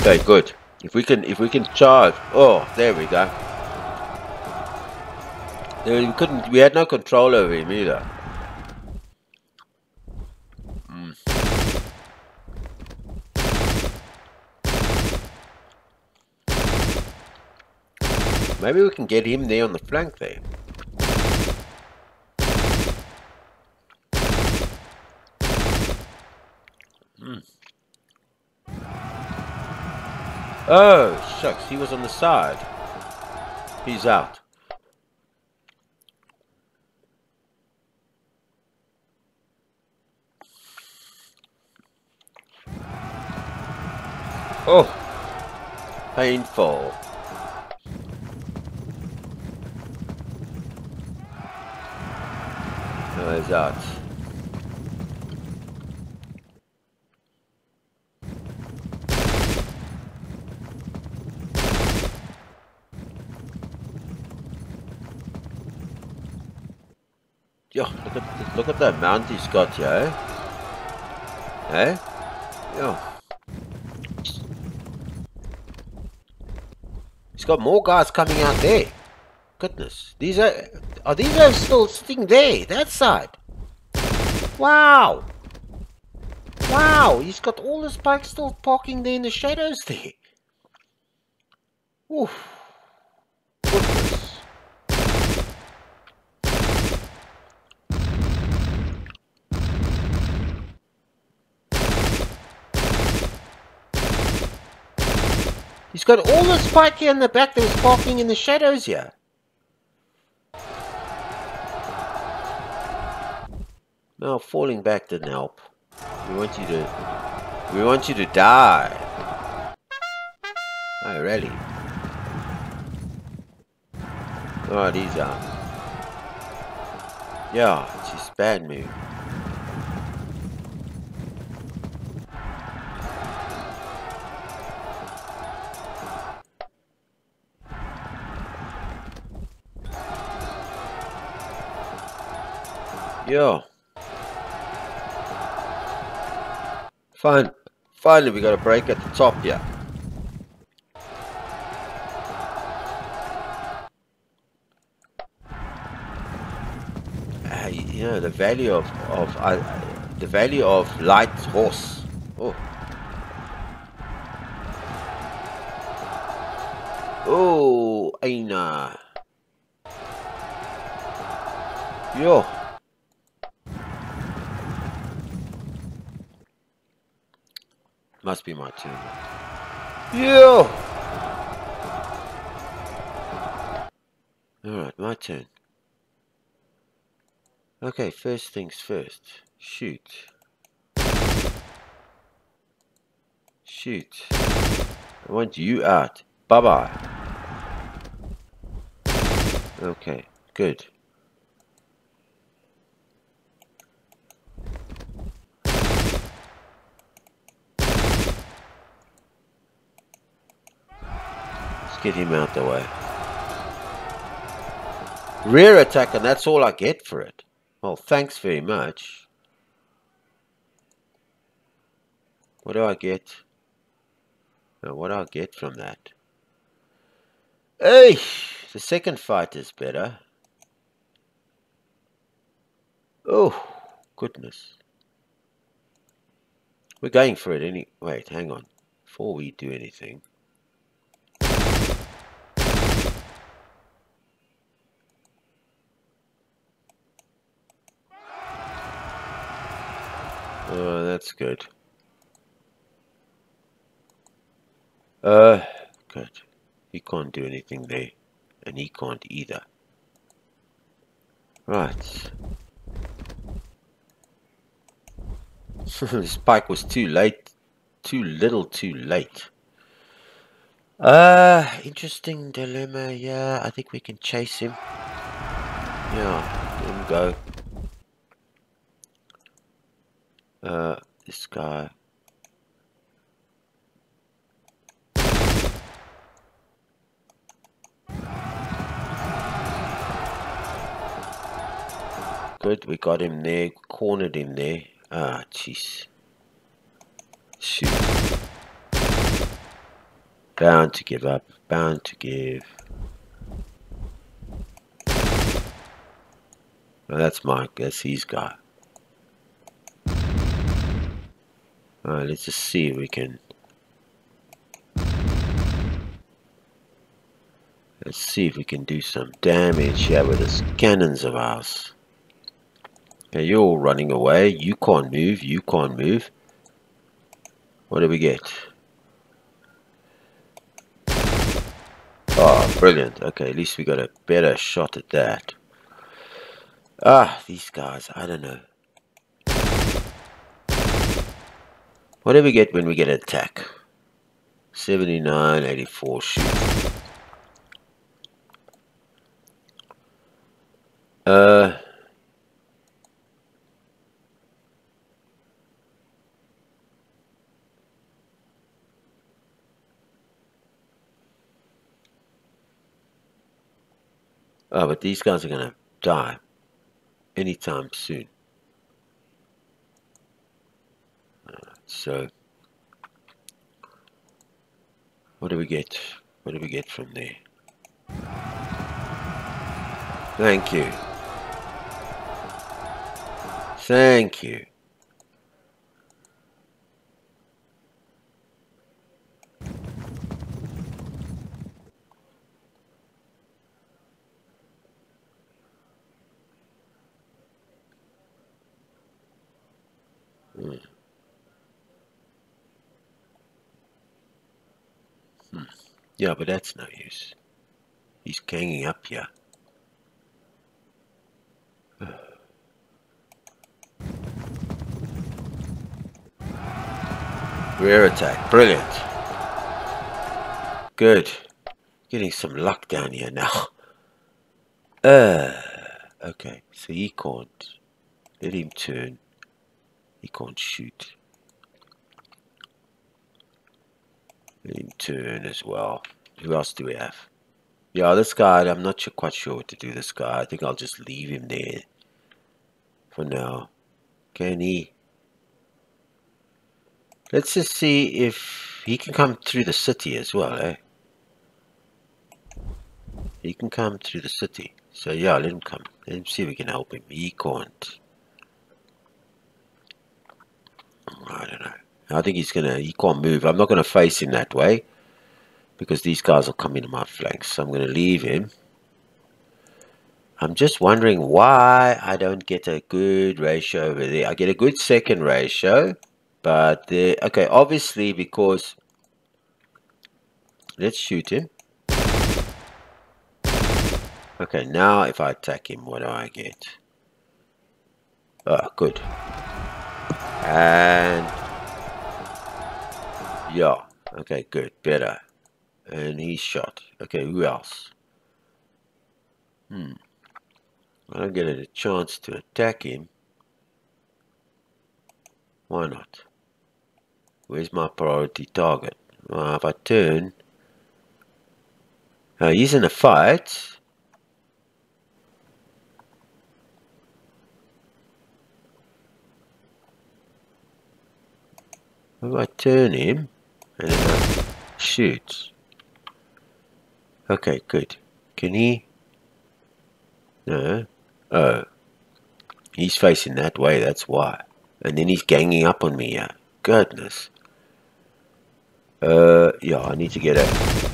Okay, good. If we can, if we can charge. Oh, there we go. We couldn't. We had no control over him either. Mm. Maybe we can get him there on the flank there. Oh, shucks, he was on the side. He's out. Oh, painful. Oh, he's out. Yeah, look at look at that mount he's got here. Eh? Yeah. He's got more guys coming out there. Goodness. These are... Are these guys still sitting there? That side? Wow. Wow. He's got all his pikes still parking there in the shadows there. Oof. He's got all the spike here in the back that was parking in the shadows here. No, falling back didn't help. We want you to... We want you to die. Oh, really? Oh, these are... Yeah, it's just bad move. Yeah. Fine. Finally, we got a break at the top here. Uh, you know the value of of uh, the value of light horse. Oh. Oh, Aina. Yo. Must be my turn. Yeah. Alright, my turn. Okay, first things first. Shoot. Shoot. I want you out. Bye-bye. Okay, good. Get him out the way. Rear attack, and that's all I get for it. Well, thanks very much. What do I get? Now, what do I get from that? Hey, the second fight is better. Oh, goodness. We're going for it any... Wait, hang on. Before we do anything. Oh, that's good. Uh, good. He can't do anything there. And he can't either. Right. spike was too late. Too little too late. Uh, interesting dilemma. Yeah, I think we can chase him. Yeah, let him go. Uh, this guy. Good, we got him there, cornered him there. Ah, jeez. Shoot. Bound to give up, bound to give. Oh, that's Mike, that's his guy. Alright, let's just see if we can... Let's see if we can do some damage here with this cannons of ours. Okay, you're all running away. You can't move. You can't move. What do we get? Oh, brilliant. Okay, at least we got a better shot at that. Ah, these guys, I don't know. What do we get when we get an attack? 79, 84, shoot. Uh... Oh, but these guys are going to die anytime soon. So what do we get? What do we get from there? Thank you. Thank you. Yeah, but that's no use. He's ganging up here. Rear attack. Brilliant. Good. Getting some luck down here now. Uh, okay, so he can't. Let him turn. He can't shoot. Him turn as well. Who else do we have? Yeah, this guy, I'm not sure, quite sure what to do this guy. I think I'll just leave him there for now. Can he? Let's just see if he can come through the city as well, eh? He can come through the city. So yeah, let him come. Let him see if we can help him. He can't. I don't know. I think he's gonna. He can't move. I'm not gonna face him that way because these guys will come into my flanks. So I'm gonna leave him. I'm just wondering why I don't get a good ratio over there. I get a good second ratio, but the okay, obviously because let's shoot him. Okay, now if I attack him, what do I get? Oh, good. And yeah, okay, good, better. And he's shot. Okay, who else? Hmm. I don't get a chance to attack him. Why not? Where's my priority target? Well, if I turn... Uh, he's in a fight. If I turn him I shoot. Okay, good. Can he? No. Oh. He's facing that way, that's why. And then he's ganging up on me, yeah. Goodness. Uh, yeah, I need to get a...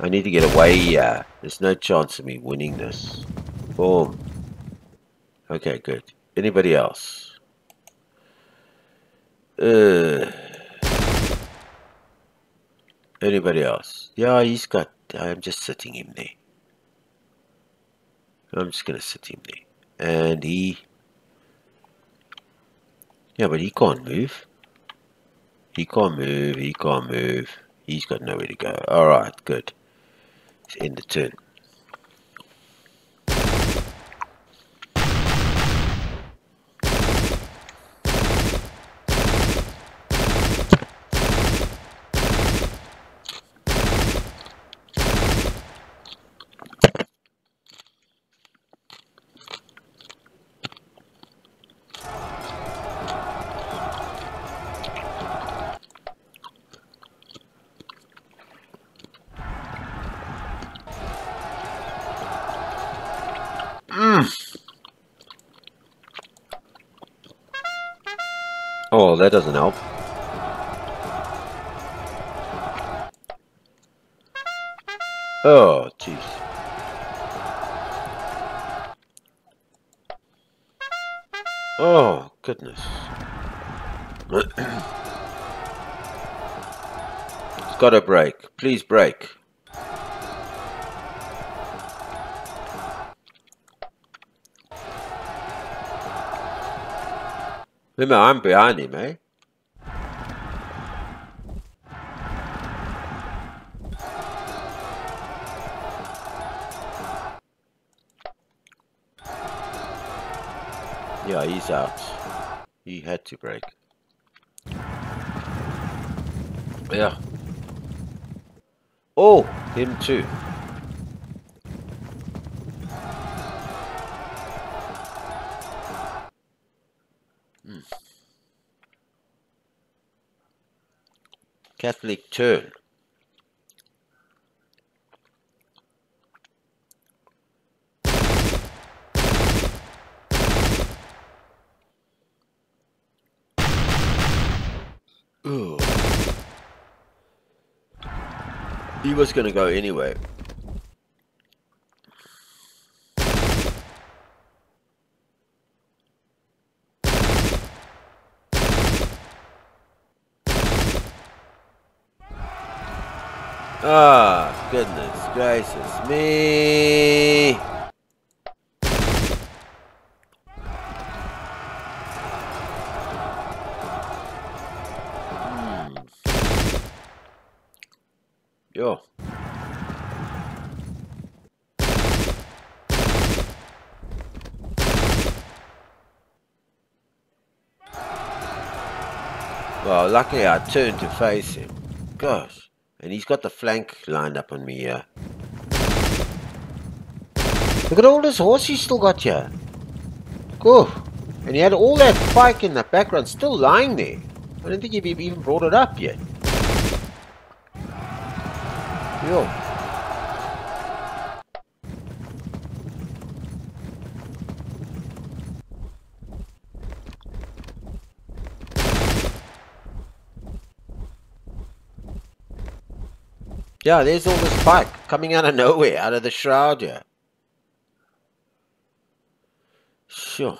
I need to get away, yeah. There's no chance of me winning this. Boom. Okay, good. Anybody else? Uh, anybody else? Yeah, he's got. I'm just sitting him there. I'm just gonna sit him there, and he. Yeah, but he can't move. He can't move. He can't move. He's got nowhere to go. All right, good. It's end the turn. Oh, that doesn't help. Oh, jeez. Oh, goodness. it's got to break. Please break. Remember, I'm behind him, eh? Yeah, he's out. He had to break. Yeah. Oh, him too. Catholic turn. Ooh. He was going to go anyway. Ah, me. Hmm. Yo. Well, luckily I turned to face him. Gosh. And he's got the flank lined up on me here. Look at all this horse he's still got here. Cool. And he had all that pike in the background still lying there. I don't think he even brought it up yet. Yo. Yeah, there's all this pike coming out of nowhere, out of the shroud here. Sure.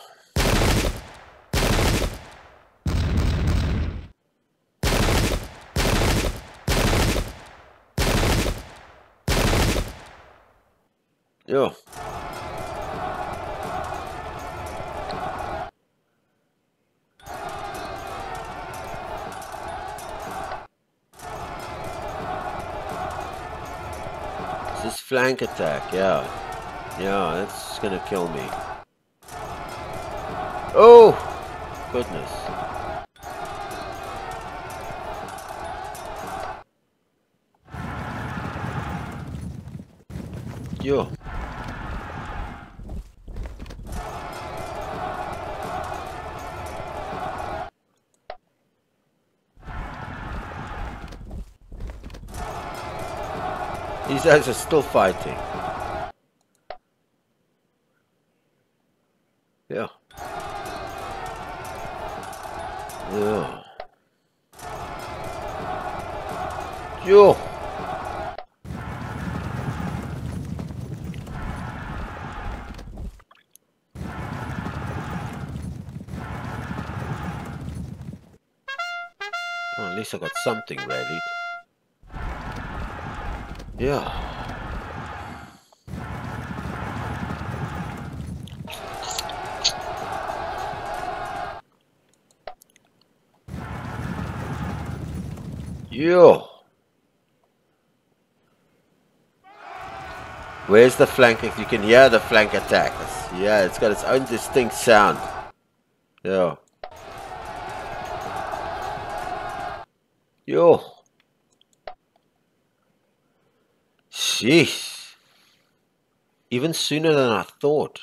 Yeah. This flank attack, yeah. Yeah, that's gonna kill me. Oh! Goodness. Yo. These guys are still fighting. Yeah. Yeah. Yo. Well, at least I got something ready. Yeah. Yo. Where's the flank? You can hear the flank attack. It's, yeah, it's got its own distinct sound. Yeah. Yo. Jeez. Even sooner than I thought.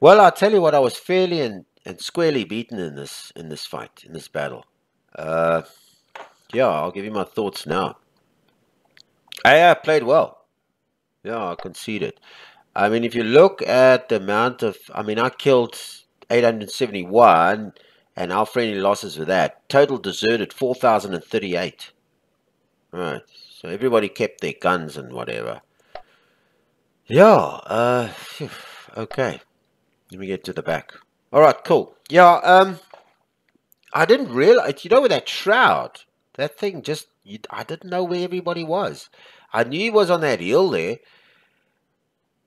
Well, I'll tell you what, I was fairly and, and squarely beaten in this in this fight, in this battle. Uh, yeah, I'll give you my thoughts now. I uh, played well. Yeah, I conceded. I mean, if you look at the amount of, I mean, I killed 871, and our friendly losses with that. Total deserted 4,038. Right. So everybody kept their guns and whatever. Yeah, uh, okay. Let me get to the back. Alright, cool. Yeah, um, I didn't realize, you know, with that shroud, that thing just, you, I didn't know where everybody was. I knew he was on that hill there.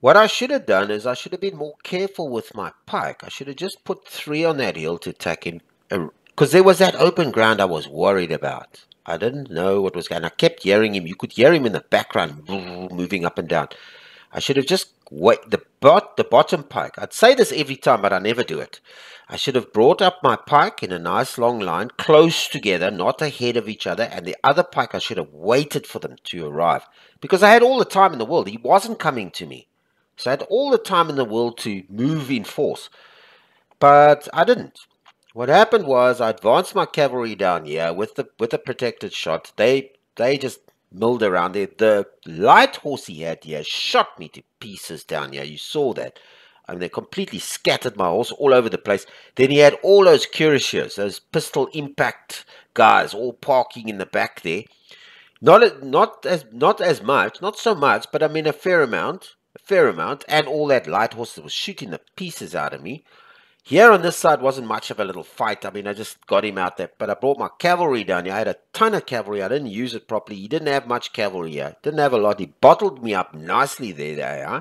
What I should have done is I should have been more careful with my pike. I should have just put three on that hill to attack him. Because there was that open ground I was worried about. I didn't know what was going on. I kept hearing him. You could hear him in the background moving up and down. I should have just wait the bot the bottom pike. I'd say this every time, but I never do it. I should have brought up my pike in a nice long line, close together, not ahead of each other, and the other pike I should have waited for them to arrive. Because I had all the time in the world. He wasn't coming to me. So I had all the time in the world to move in force. But I didn't. what happened was I advanced my cavalry down here with the with a protected shot. They they just milled around there. The light horse he had here shot me to pieces down here. You saw that. I mean, they completely scattered my horse all over the place. Then he had all those cuirassiers, those pistol impact guys, all parking in the back there. Not not as not as much, not so much, but I mean a fair amount, fair amount, and all that light horse that was shooting the pieces out of me. Here on this side wasn't much of a little fight. I mean, I just got him out there. But I brought my cavalry down here. I had a ton of cavalry. I didn't use it properly. He didn't have much cavalry here. Didn't have a lot. He bottled me up nicely there, there, huh?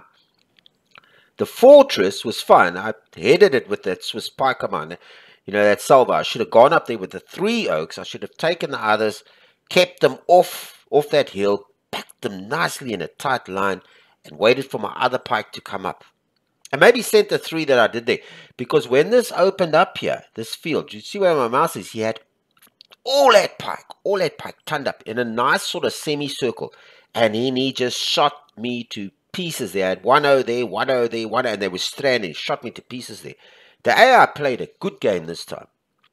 The fortress was fun. I headed it with that Swiss pike commander. You know, that salvo. I should have gone up there with the three oaks. I should have taken the others, kept them off, off that hill, packed them nicely in a tight line, and waited for my other pike to come up. And maybe sent the three that I did there. Because when this opened up here, this field, you see where my mouse is? He had all that pike, all that pike turned up in a nice sort of semicircle. And then he just shot me to pieces there. Had 1 there, 1 there, 1 and they were stranding. Shot me to pieces there. The AI played a good game this time.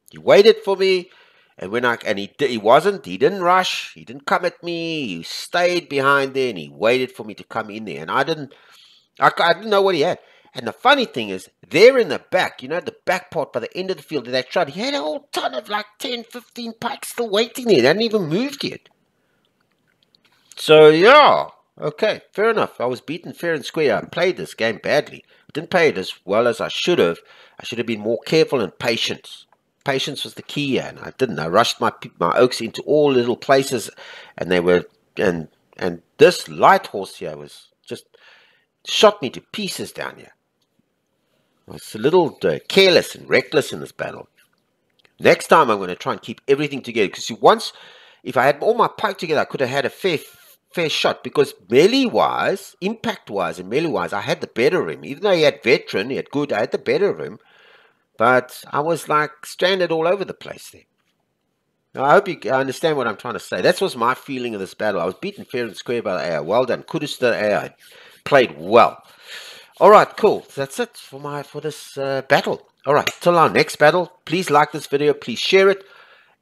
He waited for me. And when I and he he wasn't, he didn't rush, he didn't come at me, he stayed behind there and he waited for me to come in there. And I didn't I, I didn't know what he had. And the funny thing is, there in the back, you know, the back part by the end of the field, that shot, he had a whole ton of like 10, 15 pikes still waiting there. They hadn't even moved yet. So, yeah, okay, fair enough. I was beaten fair and square. I played this game badly. I didn't play it as well as I should have. I should have been more careful and patient. Patience was the key and I didn't. I rushed my my oaks into all little places, and they were and and this light horse here was just shot me to pieces down here. I was a little uh, careless and reckless in this battle. Next time I'm going to try and keep everything together. Because once, if I had all my pike together, I could have had a fair fair shot. Because melee-wise, impact-wise and melee-wise, I had the better of him. Even though he had veteran, he had good, I had the better of him. But I was like stranded all over the place there. Now, I hope you understand what I'm trying to say. That was my feeling of this battle. I was beaten fair and square by the AI. Well done. Kudos to the AI. Played well. All right, cool. That's it for my for this uh, battle. All right, till our next battle. Please like this video. Please share it,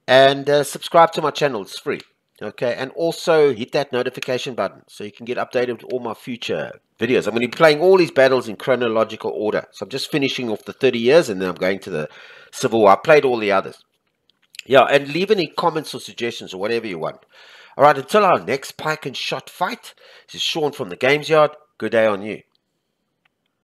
and uh, subscribe to my channel. It's free. Okay, and also hit that notification button so you can get updated with all my future videos. I'm going to be playing all these battles in chronological order. So I'm just finishing off the 30 years, and then I'm going to the Civil War. I played all the others. Yeah, and leave any comments or suggestions or whatever you want. All right, until our next pike and shot fight, this is Sean from the Games Yard. Good day on you.